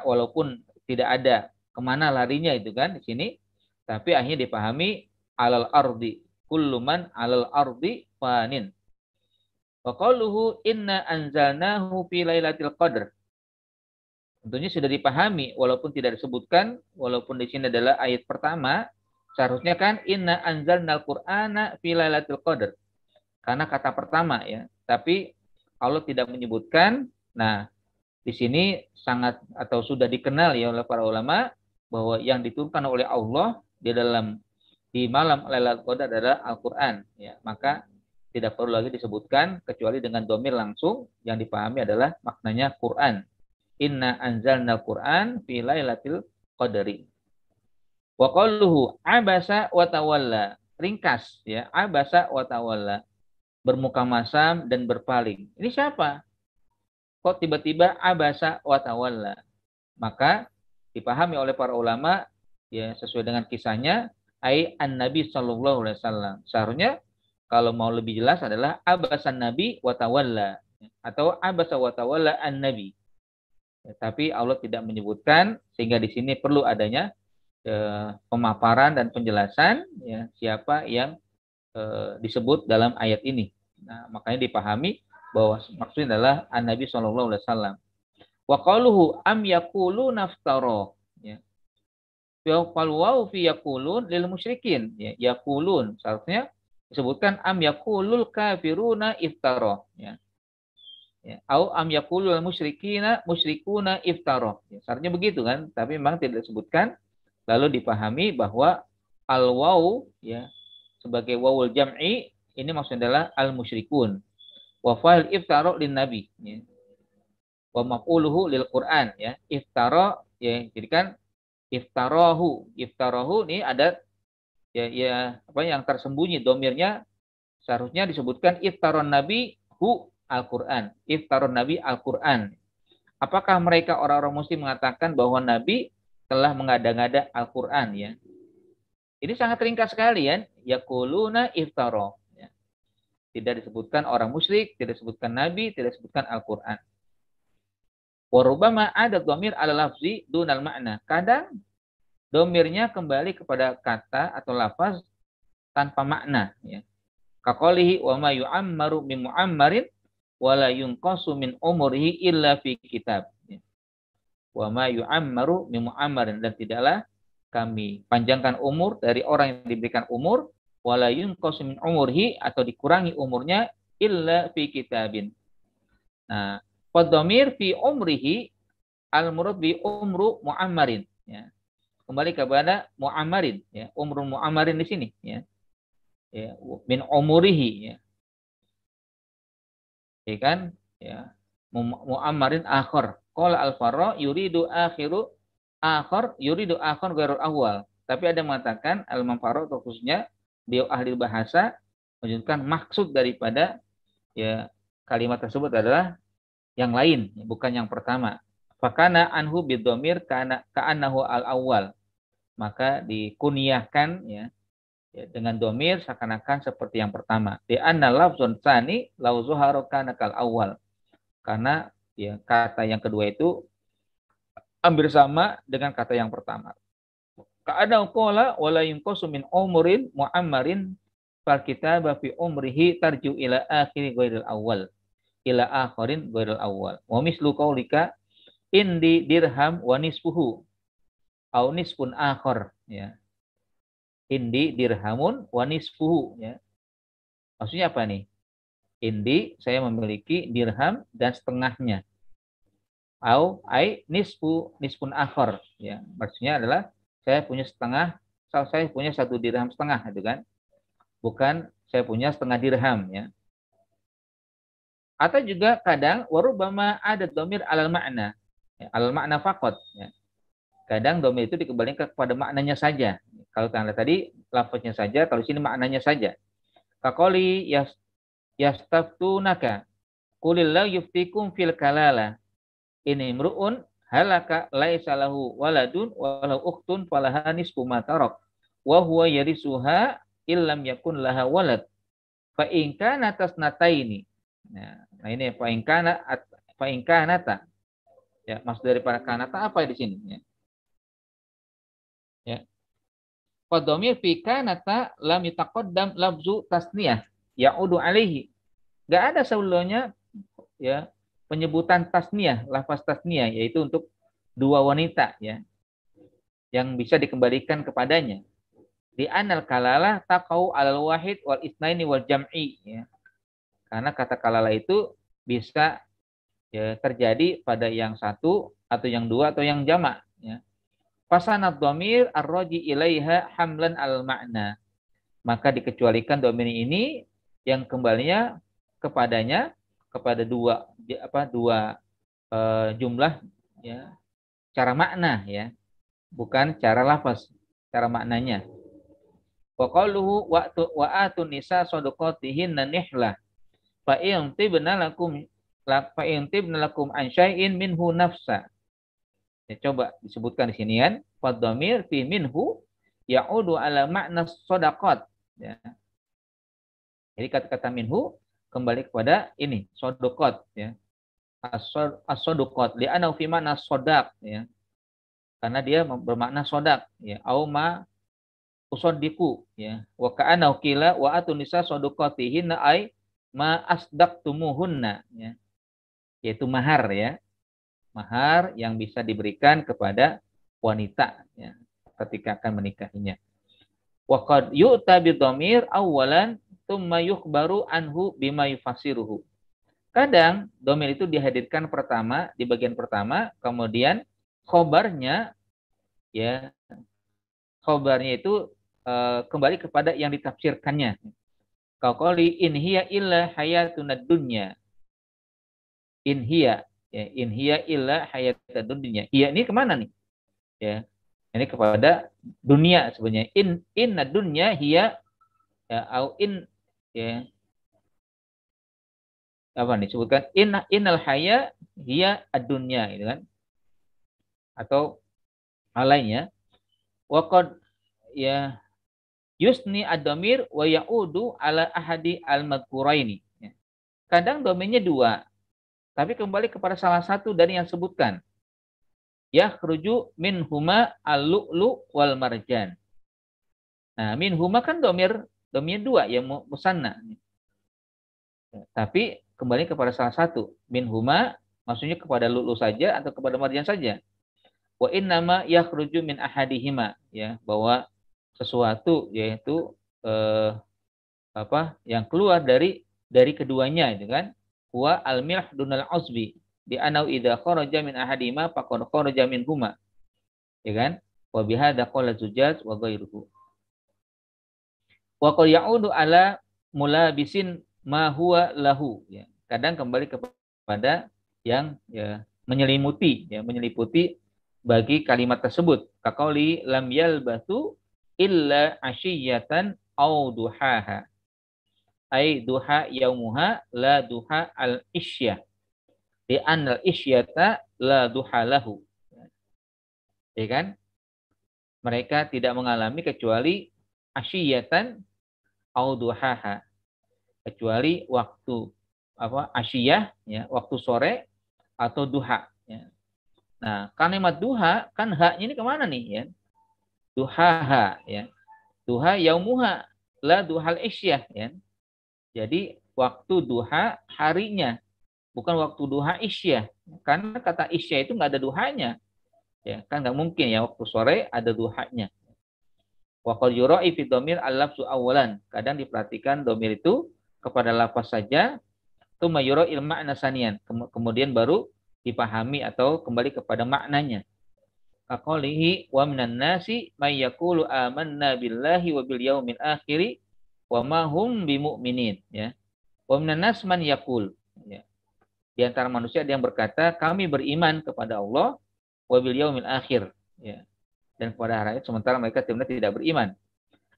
walaupun tidak ada ke mana larinya itu kan di sini tapi akhirnya dipahami alal ardi kulluman alal ardi fanin. Wa qaluhu inna anzalnahu fi lailatul qadr tentunya sudah dipahami walaupun tidak disebutkan walaupun di sini adalah ayat pertama seharusnya kan inna anzalnal qur'ana fi lailatul qadr karena kata pertama ya tapi Allah tidak menyebutkan. Nah, di sini sangat atau sudah dikenal ya oleh para ulama bahwa yang diturunkan oleh Allah di dalam di malam Lailatul Qadar adalah Al-Qur'an ya. Maka tidak perlu lagi disebutkan kecuali dengan domir langsung yang dipahami adalah maknanya Quran. Inna anzalna Quran fi lailatul qadri. Wa qalluhu abasa wa tawalla. Ringkas ya, abasa wa tawalla. Bermuka masam dan berpaling. Ini siapa? kok tiba-tiba abasa wa tawalla. Maka dipahami oleh para ulama ya sesuai dengan kisahnya ai an Nabi sallallahu alaihi wasallam. Seharusnya kalau mau lebih jelas adalah abasan Nabi wa tawalla atau abasa wa tawalla an Nabi. Tapi Allah tidak menyebutkan sehingga di sini perlu adanya eh, pemaparan dan penjelasan ya siapa yang eh, disebut dalam ayat ini. Nah, makanya dipahami bahwa maksudnya adalah an Nabi Shallallahu Alaihi Wasallam. Wa qaluhu am yakulu naftaro. Ya. Fal wau fi yakulun lil musyrikin. Ya, yakulun. Seharusnya disebutkan am yakulul kafiruna iftaro. Ya. Ya, au am yakulul musyrikina musyrikuna iftaro. Ya, seharusnya begitu kan, tapi memang tidak disebutkan. Lalu dipahami bahwa al wau ya sebagai wawul jam'i ini maksudnya adalah al musyrikun wa fa'il iftara lin nabi ya. wa maf'uluhu lil Quran ya iftara ya jadi kan iftarahu iftarahu ini ada ya ya apa yang tersembunyi domirnya seharusnya disebutkan iftaron nabi hu Al-Quran iftaron nabi Al-Quran apakah mereka orang-orang muslim mengatakan bahwa nabi telah mengada-ngada Al-Quran ya ini sangat ringkas sekali ya yakuluna iftara tidak disebutkan orang musyrik, tidak disebutkan nabi, tidak disebutkan Al-Qur'an. Warubama ada domir ala lafzi dunal makna. Kadang domirnya kembali kepada kata atau lafaz tanpa makna. Ya. Kakolihi wa ma yu'ammaru min mu'ammarin wa la yunqasu min umurihi illa fi kitab. Wa ma yu'ammaru min mu'ammarin. Dan tidaklah kami panjangkan umur dari orang yang diberikan umur wala yunqasu min umurhi atau dikurangi umurnya illa fi kitabin. Nah, qadomir fi umrihi al murad bi umru muammarin ya. Kembali kepada muammarin ya, umru muammarin di sini ya. Ya, min umurihi ya. Ya kan? Ya. Muammarin akhir. Qala al-Farra yuridu akhiru akhir yuridu akhir ghairul awal. Tapi ada yang mengatakan al-Imam khususnya beliau ahli bahasa menunjukkan maksud daripada ya kalimat tersebut adalah yang lain, bukan yang pertama. Fakana anhu bidomir kana ka'annahu al awal. Maka dikunyahkan ya, ya dengan domir seakan-akan seperti yang pertama. Di anna lafzun tsani lau zuharu kana kal awal. Karena ya kata yang kedua itu hampir sama dengan kata yang pertama. Ka'ada qala wala yunqasu min umrin mu'ammarin fal kitaba fi umrihi tarju ila akhiri ghairil awal ila akhirin ghairil awal. Wa mislu qaulika indi dirham wa nisfuhu au nisfun akhir ya. Indi dirhamun wa nisfuhu ya. Maksudnya apa nih? Indi saya memiliki dirham dan setengahnya. Au ai nisfu nisfun akhir ya. Maksudnya adalah saya punya setengah, saya punya satu dirham setengah, itu kan? Bukan saya punya setengah dirham, ya. Atau juga kadang warubama ada domir alal makna, ya, alal makna fakot. Ya. Kadang domir itu dikembalikan kepada maknanya saja. Kalau tanda tadi lafaznya saja, kalau sini maknanya saja. Kakoli yas yastaftunaka. Kulillah yuftikum fil kalala. Ini mru'un halaka laisa lahu waladun walau ukhtun falaha nisfu ma tarak wa huwa yarisuha illam yakun laha walad. Fa in kana tasnataini. Nah, nah ini fa in kana fa in kanata. Ya maksud daripada kanata apa di sini? Ya. Ya Qadomir fi kanata lam yutaqaddam lafzu tasniyah ya'udu alaihi enggak ada sebelumnya ya penyebutan tasniyah, lafaz tasniyah yaitu untuk dua wanita ya yang bisa dikembalikan kepadanya. Di anal kalala taqau alal wahid wal isnaini wal jam'i ya. Karena kata kalala itu bisa ya, terjadi pada yang satu atau yang dua atau yang jamak. Ya. Fasanat domir arroji ilaiha hamlan al makna. Maka dikecualikan domir ini yang kembalinya kepadanya kepada dua apa dua uh, jumlah ya cara makna ya. Bukan cara lafaz cara maknanya. Wa qaluhu wa wa atun nisa sadaqatihinna nihla. Fa in tibna lakum la fa in tibna lakum an syai'in minhu nafsa ya, coba disebutkan di sini kan. Fadhamir fi minhu ya'udu ala makna sadaqat. Ya. Jadi kata-kata minhu kembali kepada ini sodokot ya. As-sodokot fi mana sodak ya. Karena dia bermakna sodak ya. Au ma usodiku ya. Wa ka'ana kila wa atunisa ay ma asdaqtumuhunna ya. Yaitu mahar ya mahar yang bisa diberikan kepada wanita ya ketika akan menikahinya wa qad yu'ta bidhamir awalan thumma yukhbaru anhu bima yufasiruhu Kadang domir itu dihadirkan pertama di bagian pertama, kemudian khobarnya ya khobarnya itu e, kembali kepada yang ditafsirkannya. Kau kali in hiya illa hayatuna dunya. In hiya ya in hiya illa hayatuna dunya. Iya ini ke mana nih? Ya. Ini kepada dunia sebenarnya. In inna dunya hiya ya au in ya apa nih sebutkan in innal haya hiya adunya gitu kan atau lainnya waqad ya yusni ad-damir wa ya'udu ala ahadi al-madhkuraini ya. kadang domainnya dua tapi kembali kepada salah satu dari yang sebutkan. Ya khruju min huma al-lu'lu wal marjan. Nah min huma kan domir domir dua yang musanna. Tapi kembali kepada salah satu. Min huma maksudnya kepada lulu saja atau kepada marjan saja. Wa in nama yakhruju min ahadihima. Ya bahwa sesuatu yaitu eh, apa yang keluar dari dari keduanya itu kan wa al milh dunal uzbi di anau idza kharaja min ahadihima faqad kharaja min huma ya kan? Wa bihadza qala zujaj wa ghairuhu wa qad ya'udu ala mulabisin ma huwa lahu. Ya kadang kembali kepada yang ya, menyelimuti, ya, menyeliputi bagi kalimat tersebut. Kakauli lam yalbathu illa asyiyatan au duhaha. Ai duha yaumuha la duha al isyah. Di anal isyata la duha lahu. Ya kan? Mereka tidak mengalami kecuali asyiyatan au duhaha. Kecuali waktu apa asyiyah ya waktu sore atau duha ya. Nah, kalimat duha kan haknya ini ke mana nih ya? Duhaha ya. Duha yaumuha la duhal isyah ya. Jadi waktu duha harinya bukan waktu duha isyah. Karena kata isyah itu nggak ada duhanya. Ya, kan nggak mungkin ya waktu sore ada duhanya. Wakal yura'i fi domir al-lafzu. Kadang diperhatikan domir itu kepada lafaz saja Tuma yuro ilma nasanian. Kemudian baru dipahami atau kembali kepada maknanya. Kakolihi wa minan nasi may yaqulu amanna billahi wa bil yaumil akhiri wa ma hum bimu'minin ya. Wa minan nas man yaqul ya. Di antara manusia ada yang berkata kami beriman kepada Allah wa bil yaumil akhir ya. Dan kepada hari sementara mereka sebenarnya tidak beriman.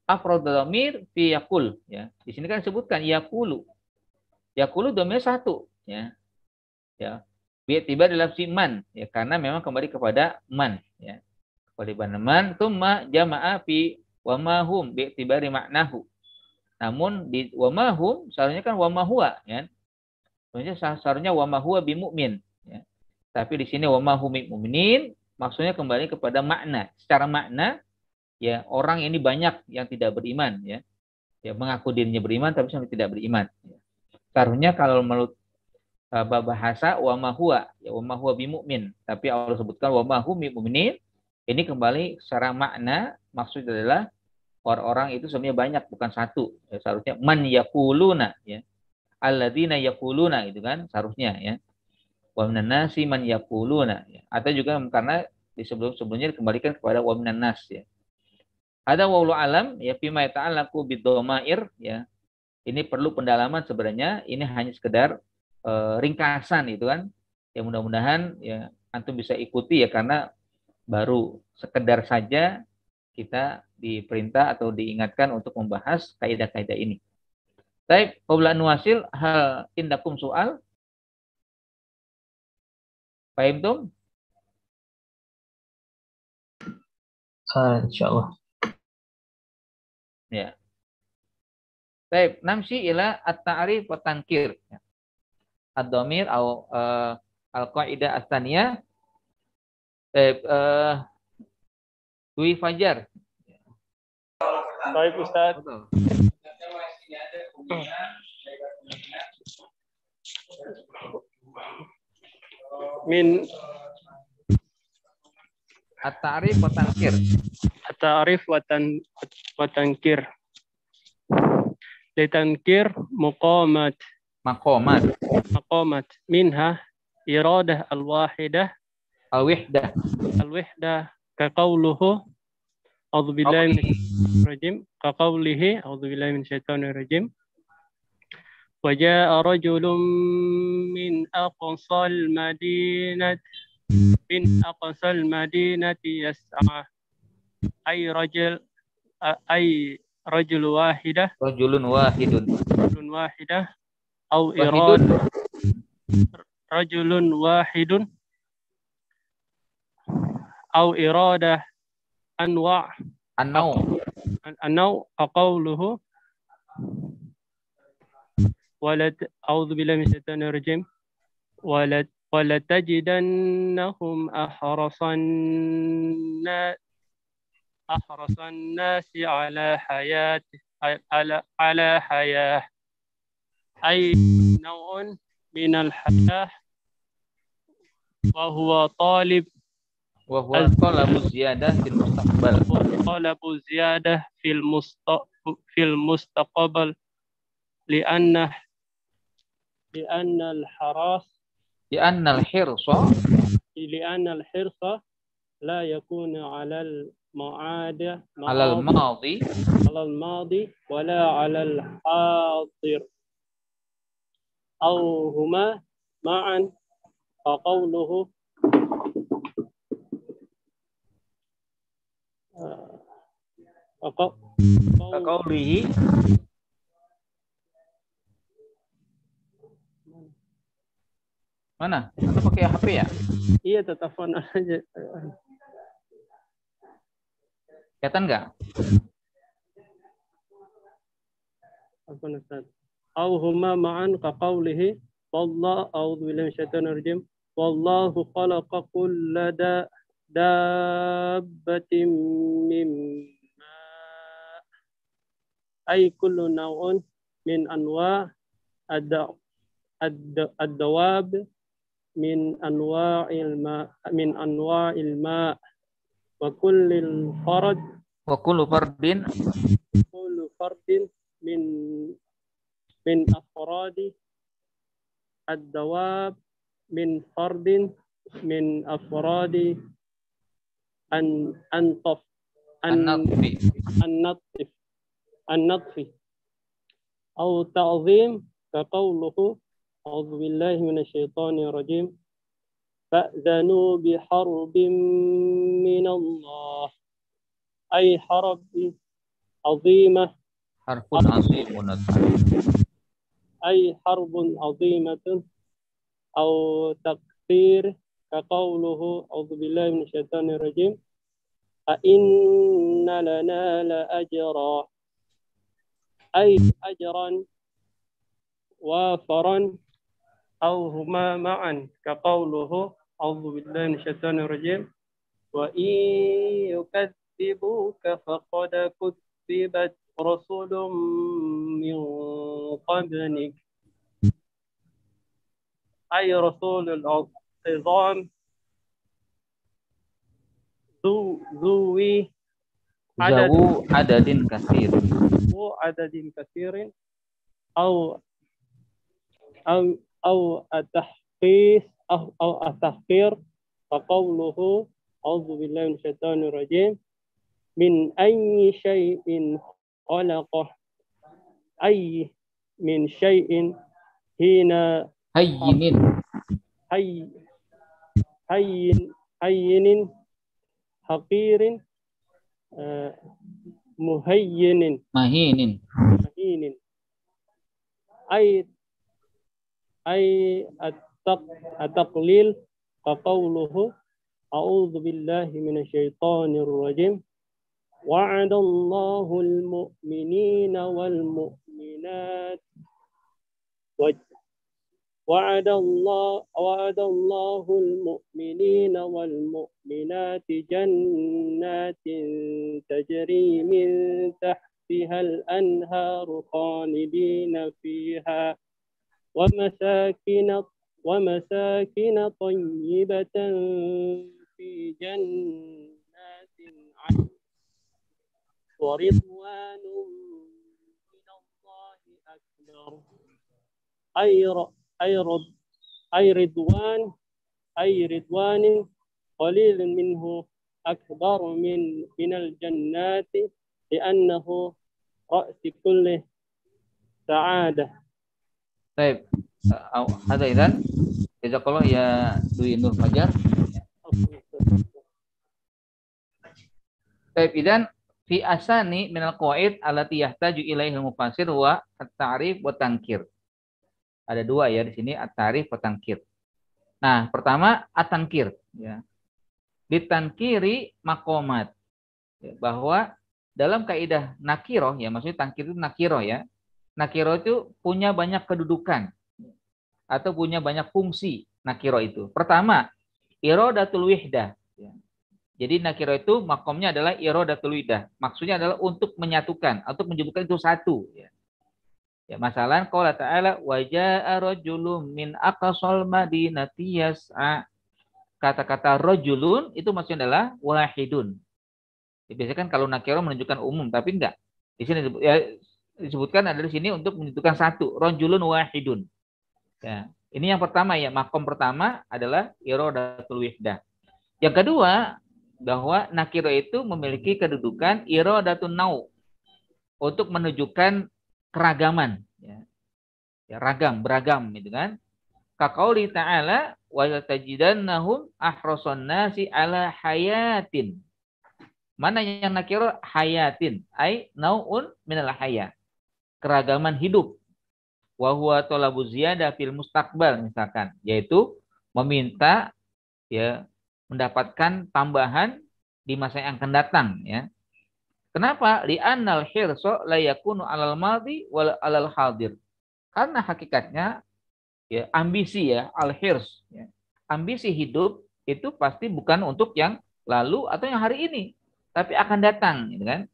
Afrodamir fi yakul ya. Di sini kan disebutkan yakulu Yakulu domir satu ya. Ya. Bi tiba dalam si man ya karena memang kembali kepada man ya. Kepada man tumma jama'a fi wa ma hum bi tibari maknahu. Namun di wa ma hum seharusnya kan wa ma huwa ya. Seharusnya wa ma huwa bi mu'min ya. Tapi di sini wa ma hum mu'minin maksudnya kembali kepada makna. Secara makna ya orang ini banyak yang tidak beriman ya. Ya mengaku dirinya beriman tapi sampai tidak beriman. Ya. Seharusnya kalau menurut uh, bahasa wa ma huwa ya wa ma huwa bimumin, tapi Allah sebutkan wa ma hum bimumin. Ini kembali secara makna maksud adalah orang-orang itu sebenarnya banyak bukan satu. Ya, seharusnya man yakuluna ya. alladzina yaquluna itu kan seharusnya ya. Wa minan nasi man yaquluna ya. Atau juga karena di sebelum sebelumnya dikembalikan kepada wa minan nas ya. Ada waulu alam ya fima ta'allaqu bidomair ya. Ini perlu pendalaman sebenarnya. Ini hanya sekedar e, ringkasan itu kan. Ya mudah-mudahan ya antum bisa ikuti ya karena baru sekedar saja kita diperintah atau diingatkan untuk membahas kaidah-kaidah ini. Baik, qabla nuasil hal indakum soal? Paham tum? Ah, insyaallah. Ya. Baik, namsi ila at-ta'rif wa tankir. Ad-dhamir atau uh, al-qaidah as-tsaniyah. Baik, uh, Dwi Fajar. Baik Ustaz. Min At-ta'rif wa tankir. At-ta'rif wa watan, tankir. Litankir muqamat. Maqamat. Maqamat. Minha iradah al-wahidah. Al-wihdah. Al-wihdah kaqauluhu A'udzu billahi minasyaitonir rajim. kaqawlihi a'udzu billahi minasyaitonir rajim. Wa jaa'a rajulun min aqsal madinati min aqsal madinati yas'a. Ay rajul ay rajul wahidah. Rajulun wahidun. Rajulun wahidah au irad. Rajulun wahidun أو إرادة أنواع. An-naum. النوع كقوله ولد أعوذ بالله من الشيطان الرجيم. ولد ولتجدنهم أحرص الناس أحرص الناس على حياة على على حياة. أي نوع من الحياة؟ وهو طالب Huwa talabu ziyadah fil mustaqbal. طلب زيادة في المست في المستقبل لأن لأن الحراس anna al-hirsa لأن الحرص لا يكون على المعادة ala al-madi على الماضي ولا على الحاضر أو هما معا فقوله Oh, hmm. Kau kau lihi Mana? Anda pakai HP ya? Iya, telepon aja. Kelihatan nggak? Apa Ustaz? Au huma ma'an ka Wallahu Wallah a'udhu billahi syaitanir rajim Wallahu khalaqa kulla dabbatin min ay kullu naw'un min anwa' ad-dawab min anwa'il ma min anwa'il ma. Wa kullil farad. Wa kullu fardin. Kullu fardin min min afradi. Ad-dawab min fardin min afradi. An antaf an an natfi النطف أو تعظيم كقوله أعوذ بالله من الشيطان الرجيم فأذنوا بحرب من الله. أي حرب عظيمة. harfun azimun أي حرب عظيمة أو تكفير كقوله أعوذ بالله من الشيطان الرجيم. أئن لنا لأجرا. أي أجرا وافرا أو هما معا كقوله أعوذ بالله من الشيطان الرجيم. وإن يكذبوك فقد كذبت رسل من قبلك. أي رسول العظام؟ ذو ذوي عدد. kasir ذو عدد كثير أو أو أو التحقيق أو أو التحقير فقوله أعوذ بالله من الشيطان الرجيم من أي شيء خلقه أي من شيء حين Hayyinin. حي حي حين حقير آه، مهين Mahinin. مهين أي أي التق- التقليل كقوله أعوذ بالله من الشيطان الرجيم وعد الله المؤمنين والمؤمنات وج- وعد الله وعد الله المؤمنين والمؤمنات جنات تجري من تحتها الأنهار خالدين فيها. ومساكن ومساكن طيبة في جنات عدن. ورضوان من الله أكبر. أي أي رض أي رضوان أي رضوان قليل منه أكبر من من الجنات لأنه رأس كل سعادة Baik. Uh, Ada idan. Jazakallah ya Dwi Nur Fajar. Baik idan fi asani min al-qawaid allati yahtaju ilaihi mufassir wa at-ta'rif wa tankir. Ada dua ya di sini at-ta'rif wa tankir. Nah, pertama at-tankir ya. Ditankiri makomat. Ya, bahwa dalam kaidah nakiroh ya maksudnya tankir itu nakiroh ya. Nakiroh itu punya banyak kedudukan atau punya banyak fungsi nakiro itu. Pertama, irodatul wihdah. Ya. Jadi nakiro itu makomnya adalah irodatul wihdah. Maksudnya adalah untuk menyatukan atau menyebutkan itu satu. Ya, ya masalah qala ta'ala wa ja'a rajulun min aqsal madinati yas'a. Kata-kata rajulun itu maksudnya adalah wahidun. Ya, biasanya kan kalau nakiro menunjukkan umum, tapi enggak. Di sini ya, disebutkan ada di sini untuk menunjukkan satu, rajulun wahidun. Ya, ini yang pertama ya, makom pertama adalah irodatul wihdah. Yang kedua, bahwa nakiro itu memiliki kedudukan irodatun nau untuk menunjukkan keragaman, ya. ya ragam, beragam, gitu kan? Kaqauli ta'ala wa tajidannahum ahrasan nasi ala hayatin. Mana yang nakiro hayatin, ai nauun minal haya. Keragaman hidup wa huwa talabu ziyadah fil mustaqbal misalkan yaitu meminta ya mendapatkan tambahan di masa yang akan datang ya. Kenapa? Li'annal hirso la yakunu alal madhi wal alal hadir. Karena hakikatnya ya ambisi ya al hirs ya. Ambisi hidup itu pasti bukan untuk yang lalu atau yang hari ini, tapi akan datang gitu kan.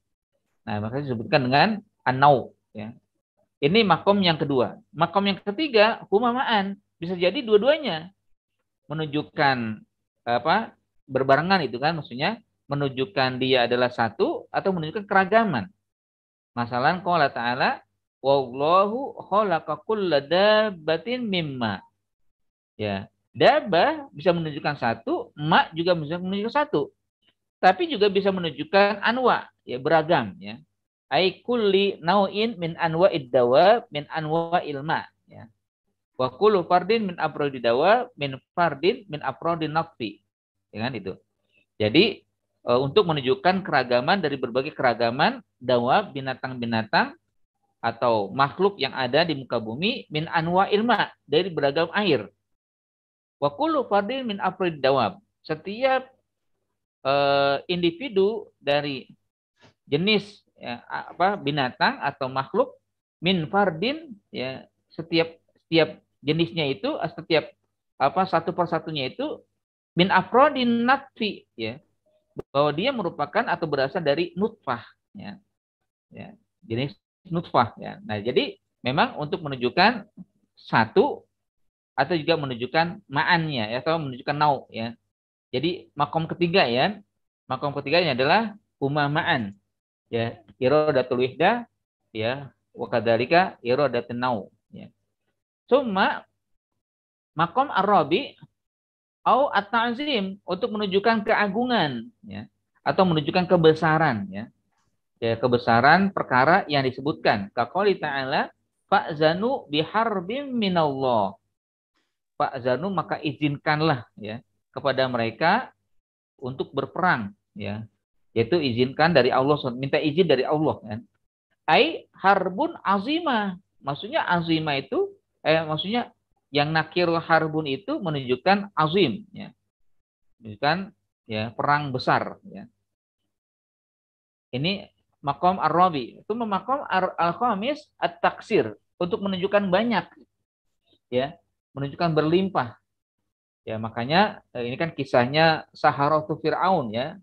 Nah, makanya disebutkan dengan anau ya. Ini makom yang kedua. Makom yang ketiga, humamaan. Bisa jadi dua-duanya menunjukkan apa berbarengan itu kan maksudnya menunjukkan dia adalah satu atau menunjukkan keragaman. Masalah qala ta'ala wallahu khalaqa kulla dabbatin mimma. Ya, dabah bisa menunjukkan satu, mak juga bisa menunjukkan satu. Tapi juga bisa menunjukkan anwa, ya beragam ya ai kulli nau'in min anwa'id dawa min anwa ilma ya. Wa kullu fardin min afrodi dawa min fardin min afrodi nafsi. Ya kan itu. Jadi untuk menunjukkan keragaman dari berbagai keragaman dawa binatang-binatang atau makhluk yang ada di muka bumi min anwa ilma dari beragam air. Wa kullu fardin min afrodi dawab. Setiap e, individu dari jenis ya, apa binatang atau makhluk min fardin ya setiap setiap jenisnya itu setiap apa satu persatunya itu min afrodin natfi ya bahwa dia merupakan atau berasal dari nutfah ya ya jenis nutfah ya. Nah jadi memang untuk menunjukkan satu atau juga menunjukkan ma'annya ya atau menunjukkan nau ya. Jadi makom ketiga ya. Makom ketiganya adalah umamaan ya. Irodatul wihda ya. Wa kadzalika irodatun nau ya. Cuma makom arabi au at-ta'zim untuk menunjukkan keagungan ya atau menunjukkan kebesaran ya. Ya, kebesaran perkara yang disebutkan. Kaqali ta'ala fa'zanu biharbim minallah. Fa'zanu maka izinkanlah ya kepada mereka untuk berperang ya. Yaitu izinkan dari Allah, minta izin dari Allah kan. Ai harbun azimah. Maksudnya azimah itu eh maksudnya yang nakir harbun itu menunjukkan azim ya. Menunjukkan ya perang besar ya. Ini makom ar-rabi. Itu makom al-khamis at-taksir untuk menunjukkan banyak ya, menunjukkan berlimpah. Ya, makanya eh, ini kan kisahnya Saharatu Firaun ya.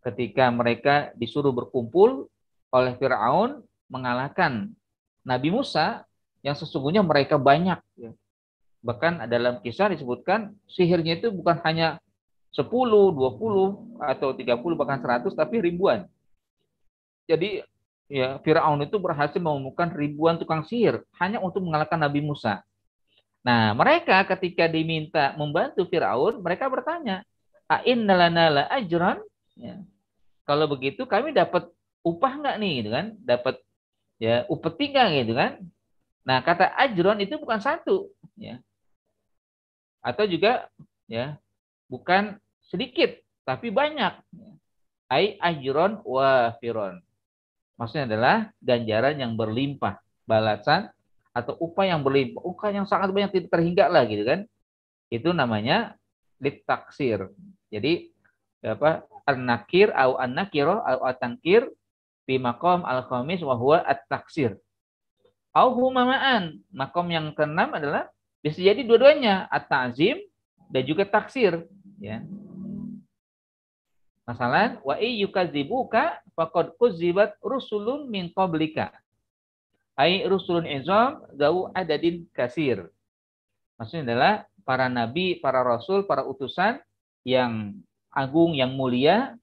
Ketika mereka disuruh berkumpul oleh Firaun mengalahkan Nabi Musa yang sesungguhnya mereka banyak ya. Bahkan dalam kisah disebutkan sihirnya itu bukan hanya 10, 20 atau 30 bahkan 100 tapi ribuan. Jadi ya Firaun itu berhasil menemukan ribuan tukang sihir hanya untuk mengalahkan Nabi Musa. Nah, mereka ketika diminta membantu Firaun, mereka bertanya, "Ain nalana ajran?" Ya. Kalau begitu kami dapat upah nggak nih gitu kan? Dapat ya upeti nggak gitu kan? Nah, kata ajron itu bukan satu, ya. Atau juga ya bukan sedikit, tapi banyak. Ai ajron wa firon. Maksudnya adalah ganjaran yang berlimpah, balasan atau upah yang berlimpah, upah yang sangat banyak tidak terhingga lah gitu kan. Itu namanya litaksir. Jadi apa an-nakir au an-nakiro au at-tankir fi al-khamis wa huwa at-taksir. Au humamaan. Makom yang keenam adalah bisa jadi dua-duanya at-ta'zim dan juga taksir, ya. Masalah wa yukadzibuka faqad kuzibat rusulun min qablika. Ai rusulun izam zau adadin kasir. Maksudnya adalah para nabi, para rasul, para utusan yang agung, yang mulia,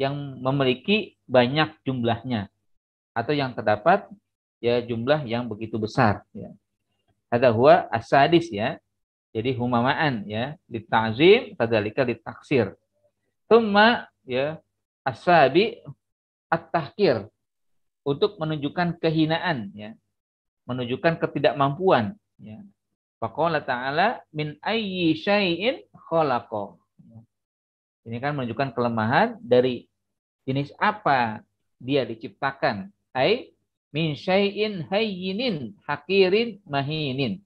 yang memiliki banyak jumlahnya atau yang terdapat ya jumlah yang begitu besar ya. Ada huwa asadis ya. Jadi humamaan ya, ditazim, tadalika ditaksir. Tumma ya asabi at-tahkir. Untuk menunjukkan kehinaan ya. Menunjukkan ketidakmampuan ya. Faqala ta'ala min ayyi syai'in khalaqa. Ini kan menunjukkan kelemahan dari jenis apa dia diciptakan. Ai min syai'in hayyinin hakirin mahinin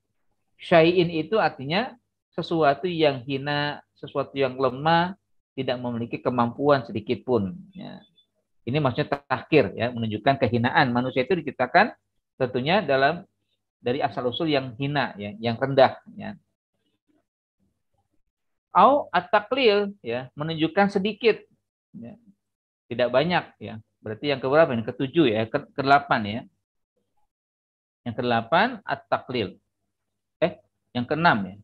syai'in itu artinya sesuatu yang hina sesuatu yang lemah tidak memiliki kemampuan sedikit pun. Ya. Ini maksudnya takhir ya, menunjukkan kehinaan. Manusia itu diciptakan tentunya dalam dari asal usul yang hina ya, yang rendah ya. Au at-taklil ya, menunjukkan sedikit ya. Tidak banyak ya. Berarti yang keberapa? Yang ketujuh ya, ke kedelapan ya. Yang kedelapan at-taklil. Eh, yang keenam ya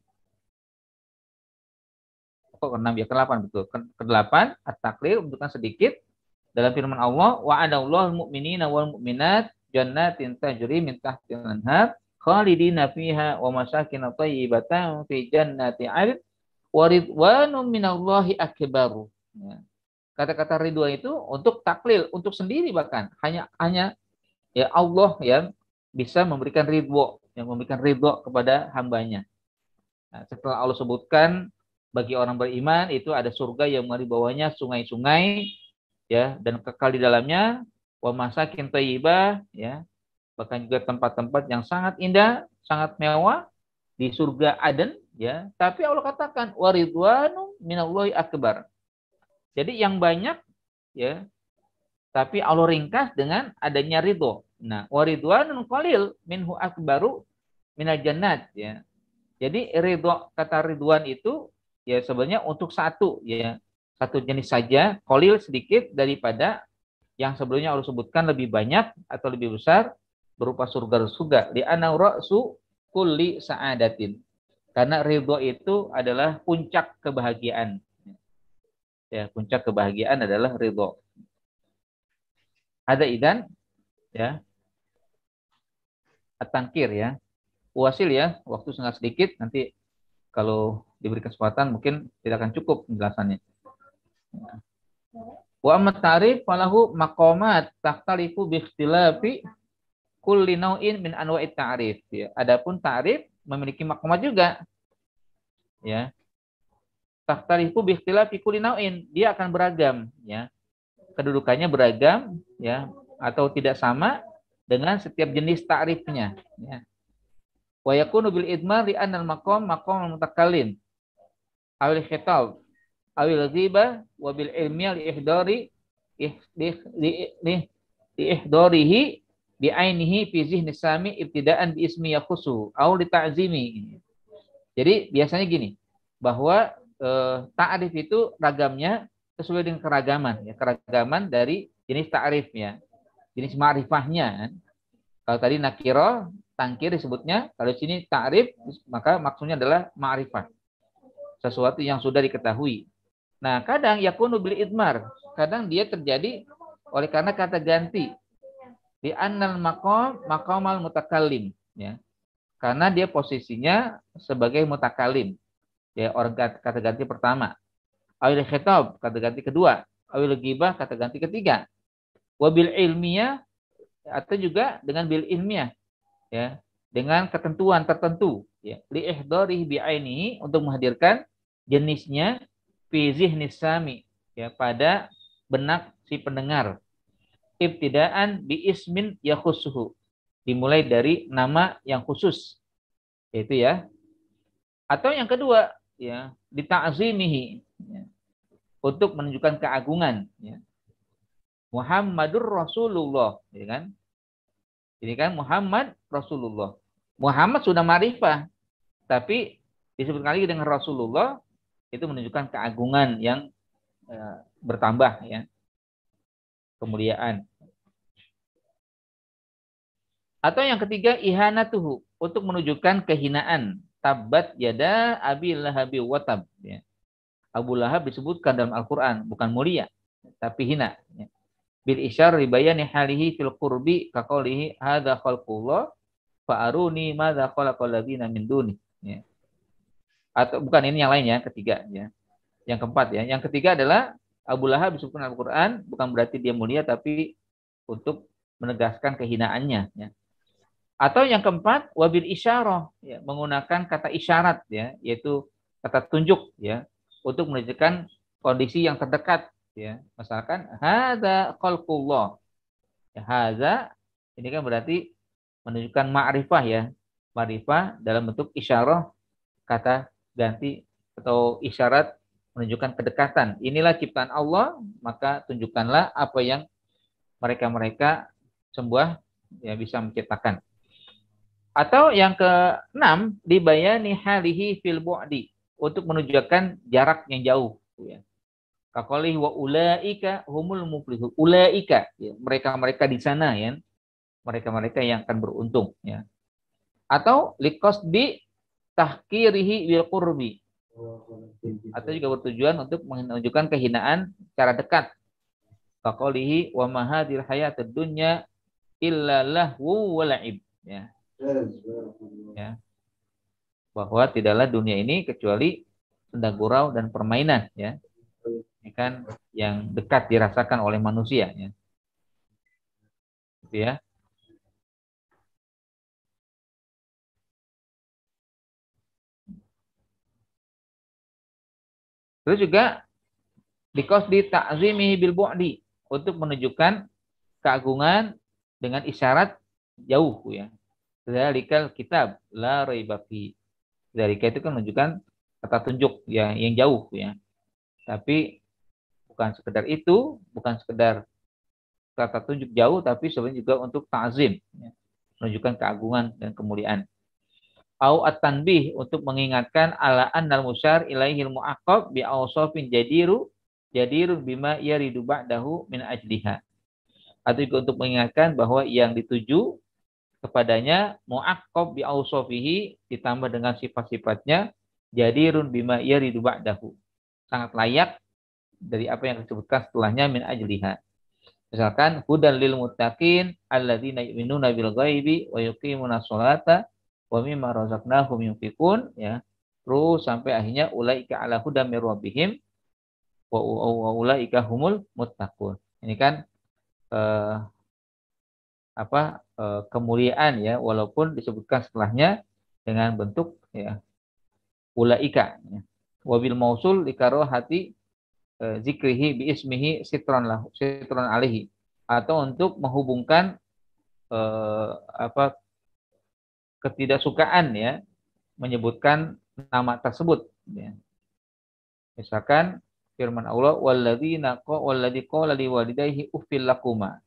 kok ke-6 ya ke-8 betul. Ke-8 at-taklil menunjukkan sedikit dalam firman Allah wa adallahu mu'minina wal mu'minat jannatin tajri min tahtil anhar khalidina fiha wa masakin thayyibatan fi jannati 'adn wa ridwanun minallahi akbaru. Ya. Kata-kata ridwan itu untuk taklil, untuk sendiri bahkan hanya hanya ya Allah yang bisa memberikan ridho, yang memberikan ridho kepada hambanya. Nah, setelah Allah sebutkan bagi orang beriman itu ada surga yang mari bawahnya sungai-sungai ya dan kekal di dalamnya wa masakin ya bahkan juga tempat-tempat yang sangat indah, sangat mewah di surga Aden ya. Tapi Allah katakan waridwanu minallahi akbar. Jadi yang banyak ya tapi Allah ringkas dengan adanya ridho. Nah, waridwanun qalil minhu akbaru minal jannat ya. Jadi ridho kata ridwan itu ya sebenarnya untuk satu ya satu jenis saja kolil sedikit daripada yang sebelumnya Allah sebutkan lebih banyak atau lebih besar berupa surga surga di su kulli saadatin karena ridho itu adalah puncak kebahagiaan ya puncak kebahagiaan adalah ridho ada idan ya atangkir ya uasil ya, waktu sangat sedikit. Nanti kalau diberi kesempatan mungkin tidak akan cukup penjelasannya. Ya. Wa amma ta'rif falahu maqamat tahtalifu bi ikhtilafi kulli nau'in min anwa'it ta'rif ya. Adapun ta'rif memiliki maqamat juga. Ya. Tahtalifu bi ikhtilafi kulli dia akan beragam ya. Kedudukannya beragam ya atau tidak sama dengan setiap jenis ta'rifnya ya. Wa yakunu bil idmar li anna al maqam maqam al mutakallim awil khitab awil ghiba wa bil ilmiya li ihdari li ihdarihi bi ainihi fi zihni sami ibtidaan bi ismi yakhusu aw li ta'zimi. Jadi biasanya gini, bahwa eh, ta'rif itu ragamnya sesuai dengan keragaman ya, keragaman dari jenis ta'rifnya, jenis ma'rifahnya. Kalau tadi nakiro, tangkir disebutnya, kalau sini ta'rif maka maksudnya adalah ma'rifah sesuatu yang sudah diketahui. Nah, kadang yakunu bil idmar, kadang dia terjadi oleh karena kata ganti. Di annal maqam maqamal mutakallim, ya. Karena dia posisinya sebagai mutakalim. Ya, orang kata, ganti pertama. Awil khitab, kata ganti kedua. Awil ghibah, kata ganti ketiga. Wabil ilmiah atau juga dengan bil ilmiah, ya, dengan ketentuan tertentu, ya. Li ihdarihi bi ainihi untuk menghadirkan jenisnya fizih nisami ya pada benak si pendengar ibtidaan bi ismin yakhusuhu dimulai dari nama yang khusus yaitu ya atau yang kedua ya dita'zimihi ya, untuk menunjukkan keagungan ya. Muhammadur Rasulullah ya kan? Ini kan Muhammad Rasulullah. Muhammad sudah marifah tapi disebut lagi dengan Rasulullah itu menunjukkan keagungan yang e, bertambah ya. Kemuliaan. Atau yang ketiga ihanatuhu untuk menunjukkan kehinaan tabat yada abi lahabi watab ya. Abu Lahab disebutkan dalam Al-Quran bukan mulia tapi hina ya. bil isyar ribayani halihi fil qurbi kaqaulihi hadza khalqullah fa'aruni madza khalaqal ladzina min duni ya atau bukan ini yang lain ya ketiga ya yang keempat ya yang ketiga adalah Abu Lahab disebutkan Al-Quran bukan berarti dia mulia tapi untuk menegaskan kehinaannya ya. Atau yang keempat wabil isyarah ya, menggunakan kata isyarat ya yaitu kata tunjuk ya untuk menunjukkan kondisi yang terdekat ya misalkan hadza khalqullah ya hadza ini kan berarti menunjukkan ma'rifah ya ma'rifah dalam bentuk isyarah kata ganti atau isyarat menunjukkan kedekatan. Inilah ciptaan Allah, maka tunjukkanlah apa yang mereka-mereka sembuh ya bisa menciptakan. Atau yang keenam, dibayani halihi fil bu'di untuk menunjukkan jarak yang jauh ya. Kakoli wa ulaika humul muflihun. Ulaika ya, mereka-mereka di sana ya. Mereka-mereka yang akan beruntung ya. Atau liqasdi tahkirihi bil qurbi atau juga bertujuan untuk menunjukkan kehinaan secara dekat. Faqalihi wa mahadil hayatid dunya illa lahu wa la'ib. Ya. Ya. Bahwa tidaklah dunia ini kecuali senda gurau dan permainan ya. Ini kan yang dekat dirasakan oleh manusia ya. Gitu ya. Terus juga di ta'zimihi bil bu'di untuk menunjukkan keagungan dengan isyarat jauh ya. Dzalikal kitab la raiba fi. Dzalika itu kan menunjukkan kata tunjuk yang yang jauh ya. Tapi bukan sekedar itu, bukan sekedar kata tunjuk jauh tapi sebenarnya juga untuk ta'zim ya. menunjukkan keagungan dan kemuliaan au at-tanbih untuk mengingatkan ala annal musyar ilaihil mu'aqqab bi awsafin jadiru jadirun bima yaridu ba'dahu min ajliha. Atau juga untuk mengingatkan bahwa yang dituju kepadanya mu'aqqab bi awsafihi ditambah dengan sifat-sifatnya jadirun bima yaridu ba'dahu. Sangat layak dari apa yang disebutkan setelahnya min ajliha. Misalkan hudan lil muttaqin alladzina yu'minuna bil ghaibi wa yuqimuna sholata wa mimma razaqnahum yunfiqun ya terus sampai akhirnya ulaika ala hudam mir rabbihim wa ulaika humul muttaqun ini kan eh, apa kemuliaan ya walaupun disebutkan setelahnya dengan bentuk ya ulaika ya. wabil mausul dikaro hati eh, zikrihi bi ismihi sitron lah sitron alihi atau untuk menghubungkan eh, apa ketidaksukaan ya menyebutkan nama tersebut ya. Misalkan firman Allah walladzina walladzi qala liwalidayhi uffil lakuma.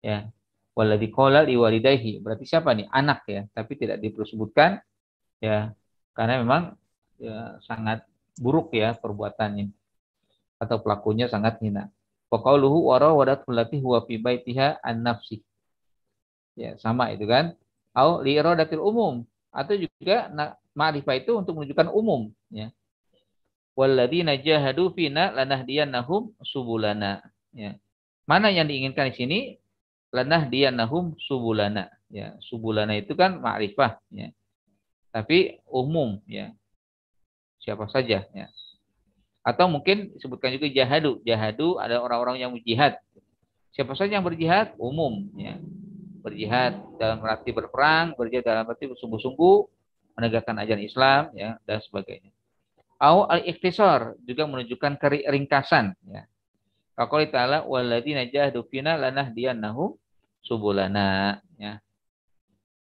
Ya. Walladzi qala liwalidayhi. Berarti siapa nih? Anak ya, tapi tidak disebutkan ya. Karena memang ya, sangat buruk ya perbuatannya. Atau pelakunya sangat hina. Paqauluhu wa rawadatul lati huwa fi baitiha an nafsi. Ya, sama itu kan? Au li iradatil umum. Atau juga ma'rifah itu untuk menunjukkan umum ya. Walladzina jahadu fina lanahdiyannahum subulana. Ya. Mana yang diinginkan di sini lanahdiyannahum subulana. Ya subulana itu kan ma'rifah ya. Tapi umum ya. Siapa saja ya. Atau mungkin disebutkan juga jahadu jahadu ada orang-orang yang jihad siapa saja yang berjihad? Umum ya. Berjihad dalam arti berperang, berjihad dalam arti bersungguh-sungguh menegakkan ajaran Islam ya dan sebagainya. Au al-ikhtisar juga menunjukkan keringkasan ya. Kalau ta'ala walladzina jahadu fina lanahdiyannahum subulana ya.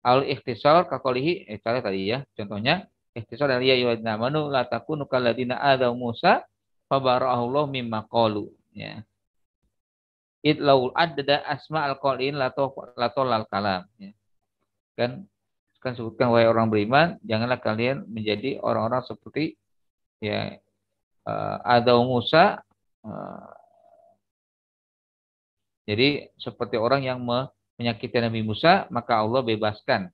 Al ikhtisar kakolihi eh tadi ya contohnya ikhtisar dari ya ayyuhalladzina amanu la takunu kalladzina adaw Musa fabara'ahullahu mimma qalu ya idlaul adda asma al qalin lato lal kalam ya. kan kan sebutkan wahai orang beriman janganlah kalian menjadi orang-orang seperti ya uh, ada Musa uh, jadi seperti orang yang menyakiti Nabi Musa maka Allah bebaskan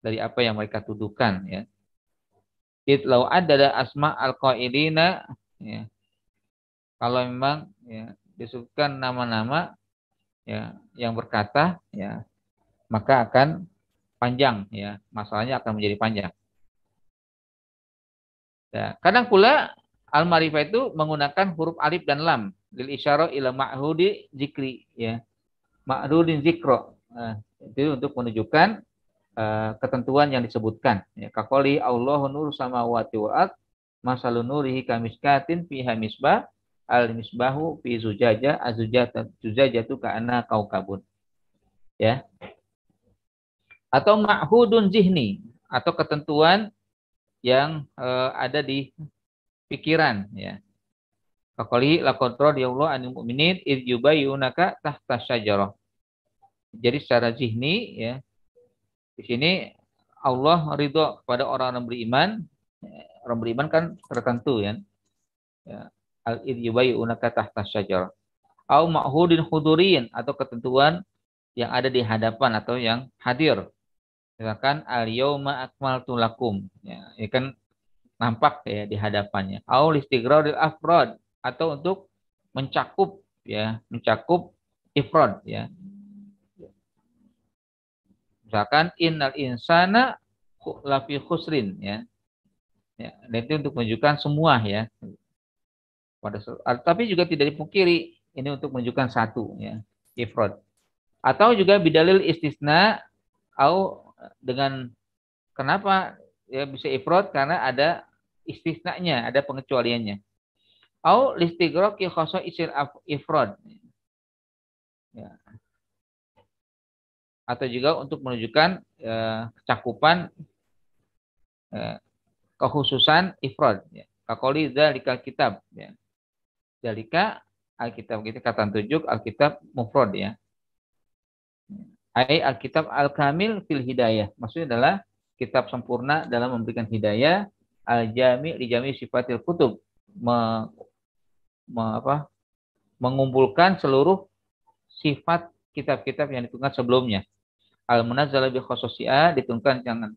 dari apa yang mereka tuduhkan ya. Idlau ada asma al qailina ya. Kalau memang ya disebutkan nama-nama ya yang berkata ya maka akan panjang ya. Masalahnya akan menjadi panjang. Ya, kadang pula al-ma'rifah itu menggunakan huruf alif dan lam lil isyarah ila ma'hudi zikri ya. Ma'hudin zikro. Nah, itu untuk menunjukkan uh, ketentuan yang disebutkan. Ya, kakoli Allahu nur samawati wal ard masalun nurihi kamiskatin fiha misbah al misbahu fi zujaja azujata zujajatu ka'anna kaukabun. Ya. Atau ma'hudun zihni atau ketentuan yang uh, ada di pikiran ya. Fakoli laqad radiyallahu anil mu'minin id yubayyunaka tahta syajarah. Jadi secara zihni ya. Di sini Allah ridho kepada orang-orang beriman. Orang beriman kan tertentu ya. ya al unaka tahta syajar. Au ma'hudin hudurin atau ketentuan yang ada di hadapan atau yang hadir. Misalkan al yauma akmaltu lakum. Ya, ini kan nampak ya di hadapannya. Au listigradil afrod atau untuk mencakup ya, mencakup ifrod ya. Misalkan innal insana lafi khusrin ya. Ya, itu untuk menunjukkan semua ya pada tapi juga tidak dipungkiri ini untuk menunjukkan satu ya ifrad atau juga bidalil istisna atau dengan kenapa ya bisa ifrad karena ada istisnanya ada pengecualiannya au listigroki khoso isil ifrad ya. atau juga untuk menunjukkan ya, cakupan ya, kekhususan ifrad ya. kakoli dzalika kitab ya dalika Alkitab kita kata tujuk Alkitab mufrad ya. Ai Alkitab al-kamil fil hidayah. Maksudnya adalah kitab sempurna dalam memberikan hidayah al-jami li jami sifatil kutub. Apa, mengumpulkan seluruh sifat kitab-kitab yang diturunkan sebelumnya. Al-munazzala bi khususiyah diturunkan dengan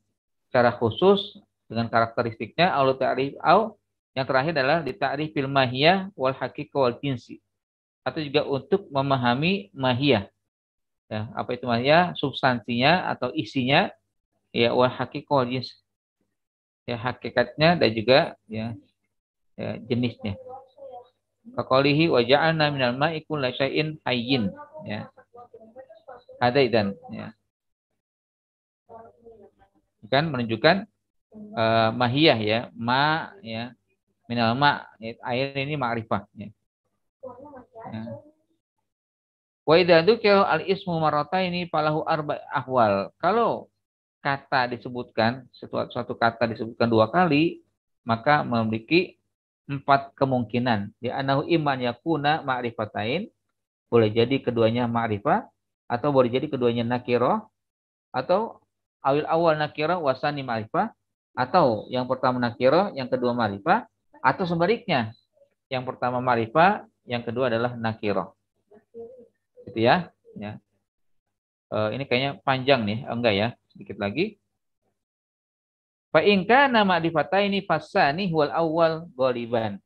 cara khusus dengan karakteristiknya Allah ta'rif au yang terakhir adalah ditakrif fil mahiyah wal haqiqah wal jinsi. Atau juga untuk memahami mahiyah. Ya, apa itu mahiyah? Substansinya atau isinya ya wa haqiqah jins ya hakikatnya dan juga ya, ya jenisnya Kakolihi wa ja'alna minal ma'i kulla syai'in hayyin ya ada dan ya kan menunjukkan uh, mahiyah ya ma ya minal ma ya, air ini ma'rifah ya. ya. Wa idza al ismu ini falahu arba ahwal. Kalau kata disebutkan suatu, suatu kata disebutkan dua kali, maka memiliki empat kemungkinan. Di anahu iman yakuna ma'rifatain, boleh jadi keduanya ma'rifah, atau boleh jadi keduanya nakiro, atau awil awal nakiro wasani ma'rifah, atau yang pertama nakiro, yang kedua ma'rifah, atau sebaliknya, yang pertama ma'rifah, yang kedua adalah nakiro gitu ya. ya. Uh, ini kayaknya panjang nih, oh, enggak ya? Sedikit lagi. Fa in kana ini fasani wal awal ghaliban.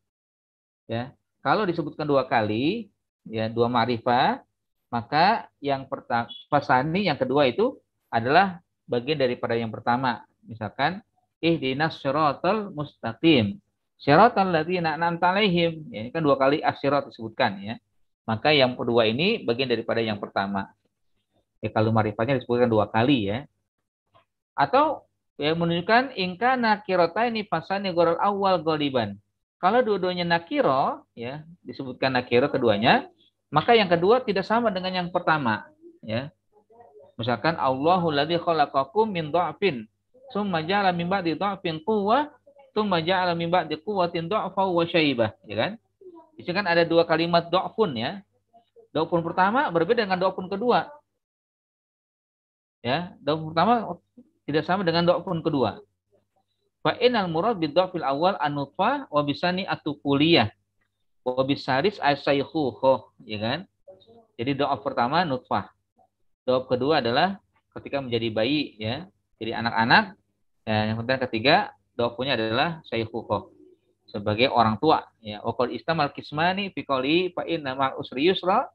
Ya. Kalau disebutkan dua kali, ya dua ma'rifah, maka yang pertama fasani yang kedua itu adalah bagian daripada yang pertama. Misalkan ihdinas syiratal mustaqim. Syiratal ladzina an'amta alaihim. Ya, ini kan dua kali asyirat disebutkan ya. Maka yang kedua ini bagian daripada yang pertama. Ya, kalau marifatnya disebutkan dua kali ya. Atau yang menunjukkan ingka nakirota ini pasani gorol awal goliban. Kalau dua-duanya nakiro, ya disebutkan nakiro keduanya, maka yang kedua tidak sama dengan yang pertama. Ya, misalkan Allahu ladzi khalaqakum min dha'fin, tsumma ja'ala min ba'di dha'fin quwwah, tsumma ja'ala min ba'di quwwatin dha'fa wa syaibah, ya kan? Sini kan ada dua kalimat do'fun ya. Do'fun pertama berbeda dengan do'fun kedua. Ya, do'fun pertama tidak sama dengan do'fun kedua. Fa al murad bid fil awal anutfa wa bisani atukuliyah. Wa bisaris asyaihuho, ya kan? Jadi doa pertama nutfah. Doa kedua adalah ketika menjadi bayi ya. Jadi anak-anak. Dan yang ketiga doa punya adalah syaihuho sebagai orang tua ya wakal istamal kismani fi qali fa inna ma'al usri yusra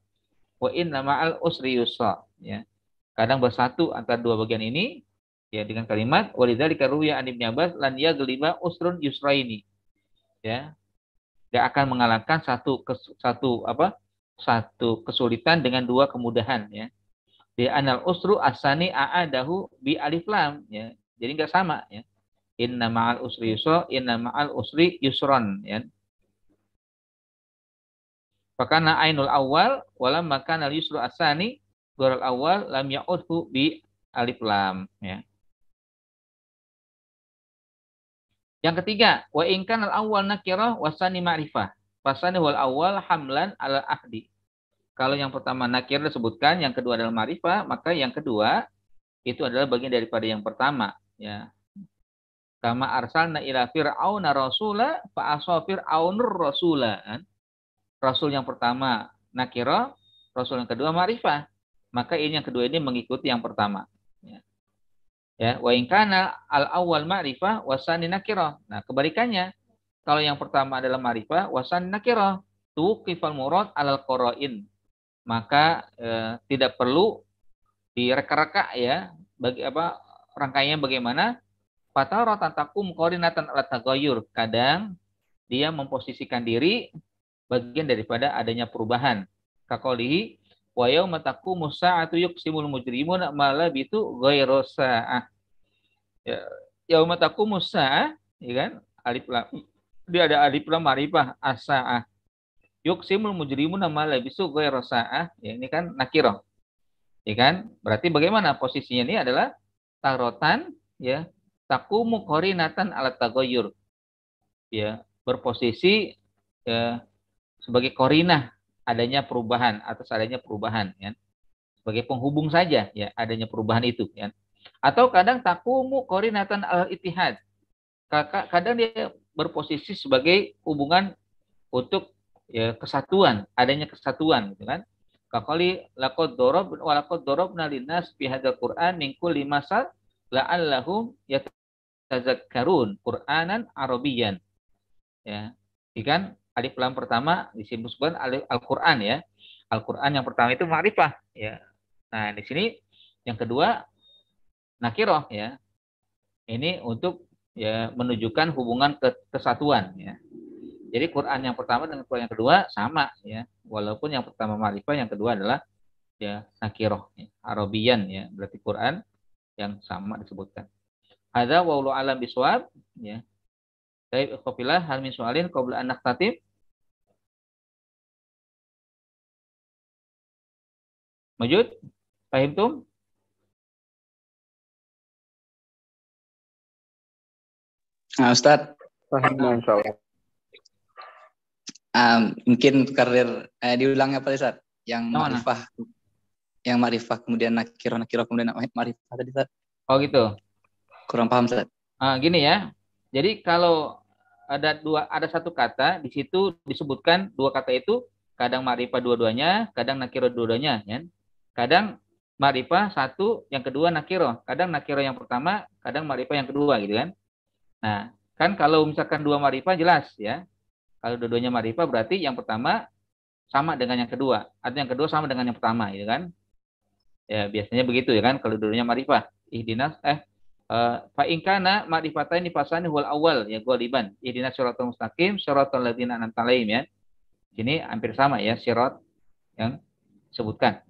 wa inna ma'al usri yusra ya kadang bersatu antara dua bagian ini ya dengan kalimat walidzalika ruya an ibnu abbas lan yagliba usrun yusraini ya dia akan mengalahkan satu satu apa satu kesulitan dengan dua kemudahan ya di anal usru asani aadahu bi alif lam ya jadi enggak sama ya Inna ma'al usri yusra, inna ma'al usri yusron. Ya. Fakana ainul awal, walam makan al yusru asani, goral awal, lam ya'udhu bi alif lam. Ya. Yang ketiga, wa ingkan al awal nakirah wasani ma'rifah. Wasani wal awal hamlan al ahdi. Kalau yang pertama nakir disebutkan, yang kedua adalah ma'rifah, maka yang kedua itu adalah bagian daripada yang pertama. Ya, Kama arsalna ila fir'auna rasula fa asa fir'aunur rasula. Kan? Rasul yang pertama nakira, rasul yang kedua ma'rifah. Maka ini yang kedua ini mengikuti yang pertama. Ya. Wa in al awal ma'rifah wasani nakira. Nah, kebalikannya kalau yang pertama adalah ma'rifah wasani nakira, tuqifal murad alal qara'in. Maka eh, tidak perlu direka-reka ya bagi apa rangkaiannya bagaimana Fataratan takum koordinatan alat tagoyur. Kadang dia memposisikan diri bagian daripada adanya perubahan. Kakolihi wa yauma taqumu sa'atu yuqsimul mujrimun ma labitu ghairu sa'ah. Ya, yauma taqumu sa'ah, ya kan? Alif lam. Dia ada alif lam marifah as-sa'ah. Yuqsimul mujrimun ma labisu ghairu sa'ah. Ya, ini kan nakirah. Ya kan? Berarti bagaimana posisinya ini adalah tarotan ya takumu korinatan alat tagoyur. Ya, berposisi ya, sebagai korinah adanya perubahan atas adanya perubahan ya. Sebagai penghubung saja ya adanya perubahan itu ya. Atau kadang takumu korinatan al itihad. Kadang dia berposisi sebagai hubungan untuk ya kesatuan, adanya kesatuan gitu kan. Kakali lakot dorob walakot dorob nalinas pihadal Quran mingkul lima sal la'allahum tazakkarun Qur'anan Arabiyan. Ya. Ikan alif lam pertama disebutkan Al-Qur'an ya. Al-Qur'an yang pertama itu ma'rifah ya. Nah, di sini yang kedua nakiroh ya. Ini untuk ya menunjukkan hubungan ke kesatuan ya. Jadi Quran yang pertama dengan Quran yang kedua sama ya. Walaupun yang pertama ma'rifah, yang kedua adalah ya nakiroh, ya, Arabian ya. Berarti Quran yang sama disebutkan. Ada waulu alam biswab ya. Baik, ikhwafillah hal min su'alin qabla an naqtatib. Majud? Pahim tum? Nah, Ustaz. Paham, insyaallah. Um, mungkin karir eh, diulangnya apa Ustaz? Yang mana? marifah yang marifah kemudian nakirah nakirah kemudian marifah tadi Ustaz. Oh gitu. Kurang paham Ustaz. Ah, gini ya. Jadi kalau ada dua ada satu kata di situ disebutkan dua kata itu kadang ma'rifah dua-duanya, kadang nakiro dua-duanya, ya. Kadang ma'rifah satu, yang kedua nakiro. Kadang nakiro yang pertama, kadang ma'rifah yang kedua gitu kan. Nah, kan kalau misalkan dua ma'rifah jelas ya. Kalau dua-duanya ma'rifah berarti yang pertama sama dengan yang kedua, atau yang kedua sama dengan yang pertama gitu kan. Ya, biasanya begitu ya kan kalau dua-duanya ma'rifah. Ihdinas eh Eh, fa in kana ma'rifataini fasani wal awal ya ghaliban ihdinas siratal mustaqim siratal ladzina an'amta ya. Ini hampir sama ya sirat yang sebutkan.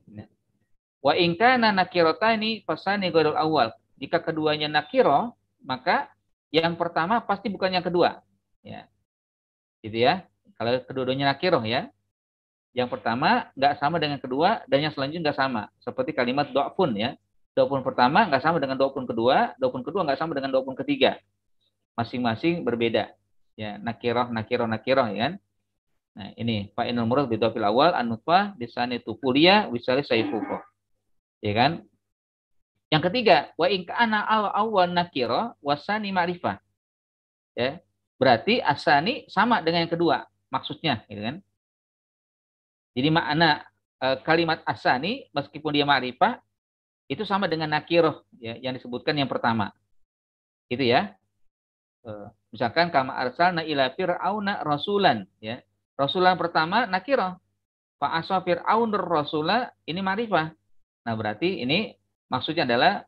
Wa in kana nakirataini fasani ghairul awal. Jika keduanya nakiro, maka yang pertama pasti bukan yang kedua. Ya. Gitu ya. Kalau kedua-duanya nakiro ya. Yang pertama nggak sama dengan kedua dan yang selanjutnya nggak sama. Seperti kalimat do'fun ya Dopun pertama nggak sama dengan dopun kedua, dopun kedua nggak sama dengan dopun ketiga. Masing-masing berbeda. Ya, nakiroh, nakiroh, nakiroh, ya kan? Nah, ini Pak Inul Murad bidofil awal anutfah disani tupulia wisali saifuko. Ya kan? Yang ketiga, wa in kana al awal nakiro wasani ma'rifah. Ya. Berarti asani sama dengan yang kedua maksudnya, gitu kan? Jadi makna eh, kalimat asani meskipun dia ma'rifah itu sama dengan nakiroh ya, yang disebutkan yang pertama. Itu ya. Eh, misalkan kama arsalna ila fir'auna rasulan ya. Rasulan pertama nakiroh. Fa aswa fir'aun rasula ini marifah. Nah, berarti ini maksudnya adalah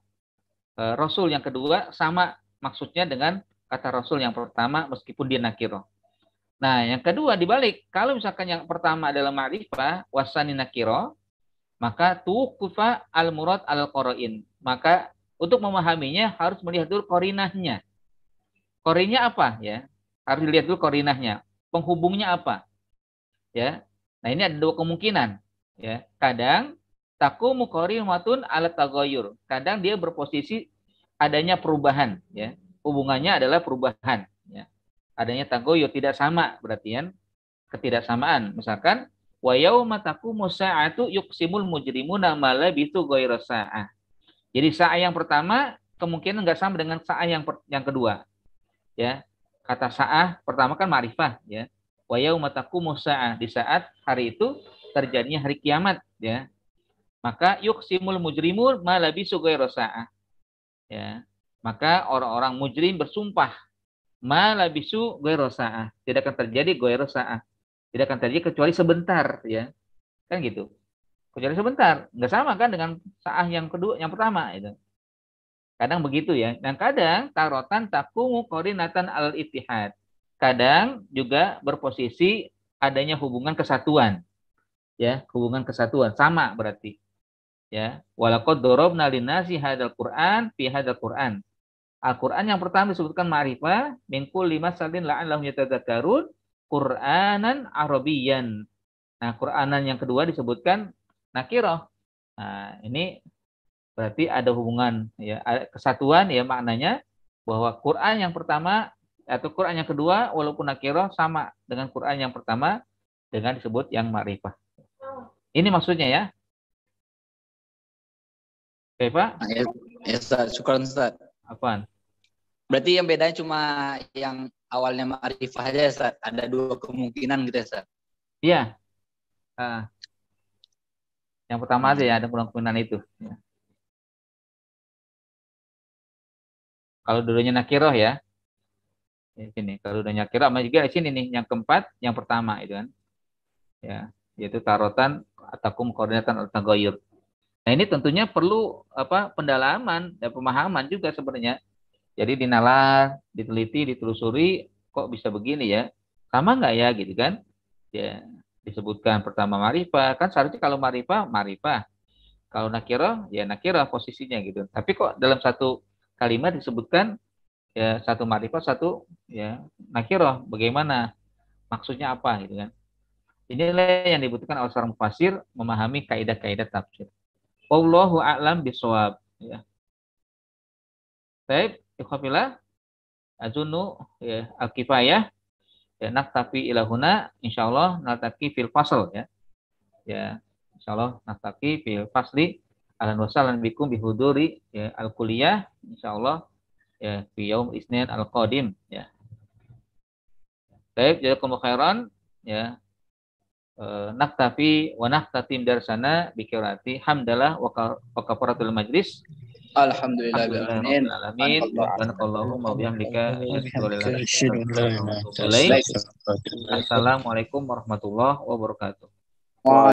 eh, rasul yang kedua sama maksudnya dengan kata rasul yang pertama meskipun dia nakiroh. Nah, yang kedua dibalik, kalau misalkan yang pertama adalah ma'rifah, wasani nakiro, maka tukufa al murad al qarain. Maka untuk memahaminya harus melihat dulu korinahnya. Korinnya apa ya? Harus dilihat dulu korinahnya. Penghubungnya apa? Ya. Nah, ini ada dua kemungkinan, ya. Kadang takumu qarimatun ala tagayur. Kadang dia berposisi adanya perubahan, ya. Hubungannya adalah perubahan, ya. Adanya tagoyur tidak sama berarti kan ketidaksamaan. Misalkan wa yauma taqumu sa'atu yuqsimul mujrimuna ma labithu ghairu sa'ah. Jadi sa'ah yang pertama kemungkinan nggak sama dengan sa'ah yang yang kedua. Ya. Kata sa'ah pertama kan ma'rifah ya. Wa yauma taqumu di saat hari itu terjadinya hari kiamat ya. Maka yuqsimul mujrimun ma labithu ghairu sa'ah. Ya. Maka orang-orang mujrim bersumpah ma labisu ghairu sa'ah. Tidak akan terjadi ghairu sa'ah. Tidak akan terjadi kecuali sebentar ya. Kan gitu. Kecuali sebentar. Nggak sama kan dengan saah yang kedua yang pertama itu kadang begitu ya. Dan kadang tarotan takumu koordinatan al itihad kadang juga berposisi adanya hubungan kesatuan ya. Hubungan kesatuan. Sama berarti ya walakot dorobna linasi hadal Quran fi hadal Quran Al-Quran yang pertama disebutkan ma'rifah min kulli masalin la'allahum yatadzakkarun Qur'anan Arabiyan. Nah, Qur'anan yang kedua disebutkan nakiroh. Nah, ini berarti ada hubungan ya kesatuan ya maknanya bahwa Quran yang pertama atau Quran yang kedua walaupun nakiroh sama dengan Quran yang pertama dengan disebut yang ma'rifah. Ini maksudnya ya. Oke, Pak? Nah, ya, ya Ustaz, syukuran Ustaz. Apaan? Berarti yang bedanya cuma yang awalnya ma'rifah aja ya Ustaz. Ada dua kemungkinan gitu ya Ustaz. Iya. Ah. yang pertama aja ya ada kemungkinan itu. Ya. Kalau dulunya nakiroh ya. Di sini kalau dulunya nakiroh sama juga di sini nih yang keempat, yang pertama itu kan. Ya, yaitu tarotan atakum koordinatan atau Nah, ini tentunya perlu apa pendalaman dan pemahaman juga sebenarnya. Jadi dinalar, diteliti, ditelusuri, kok bisa begini ya? Sama nggak ya gitu kan? Ya, disebutkan pertama marifah, kan seharusnya kalau marifah, marifah. Kalau nakiro, ya nakiro posisinya gitu. Tapi kok dalam satu kalimat disebutkan ya satu marifah, satu ya nakiro. Bagaimana? Maksudnya apa gitu kan? Inilah yang dibutuhkan oleh seorang mufassir memahami kaidah-kaidah tafsir. Wallahu a'lam bisawab. Ya. Baik, ikhwafillah. Azunu ya, al-kifayah. Ya, naktafi ilahuna. InsyaAllah nataki fil fasl. Ya. ya InsyaAllah nataki fil fasli. Ahlan wasalan bikum bihuduri ya, al-kuliah. InsyaAllah ya, fi yaum isnin al-qadim. Ya. Baik, jazakumullah khairan. Ya, naktafi wa naktatim darsana bikirati hamdalah wa kafaratul majlis. Alhamdulillah alamin. Subhanakallahumma bihamdika Assalamualaikum warahmatullahi wabarakatuh.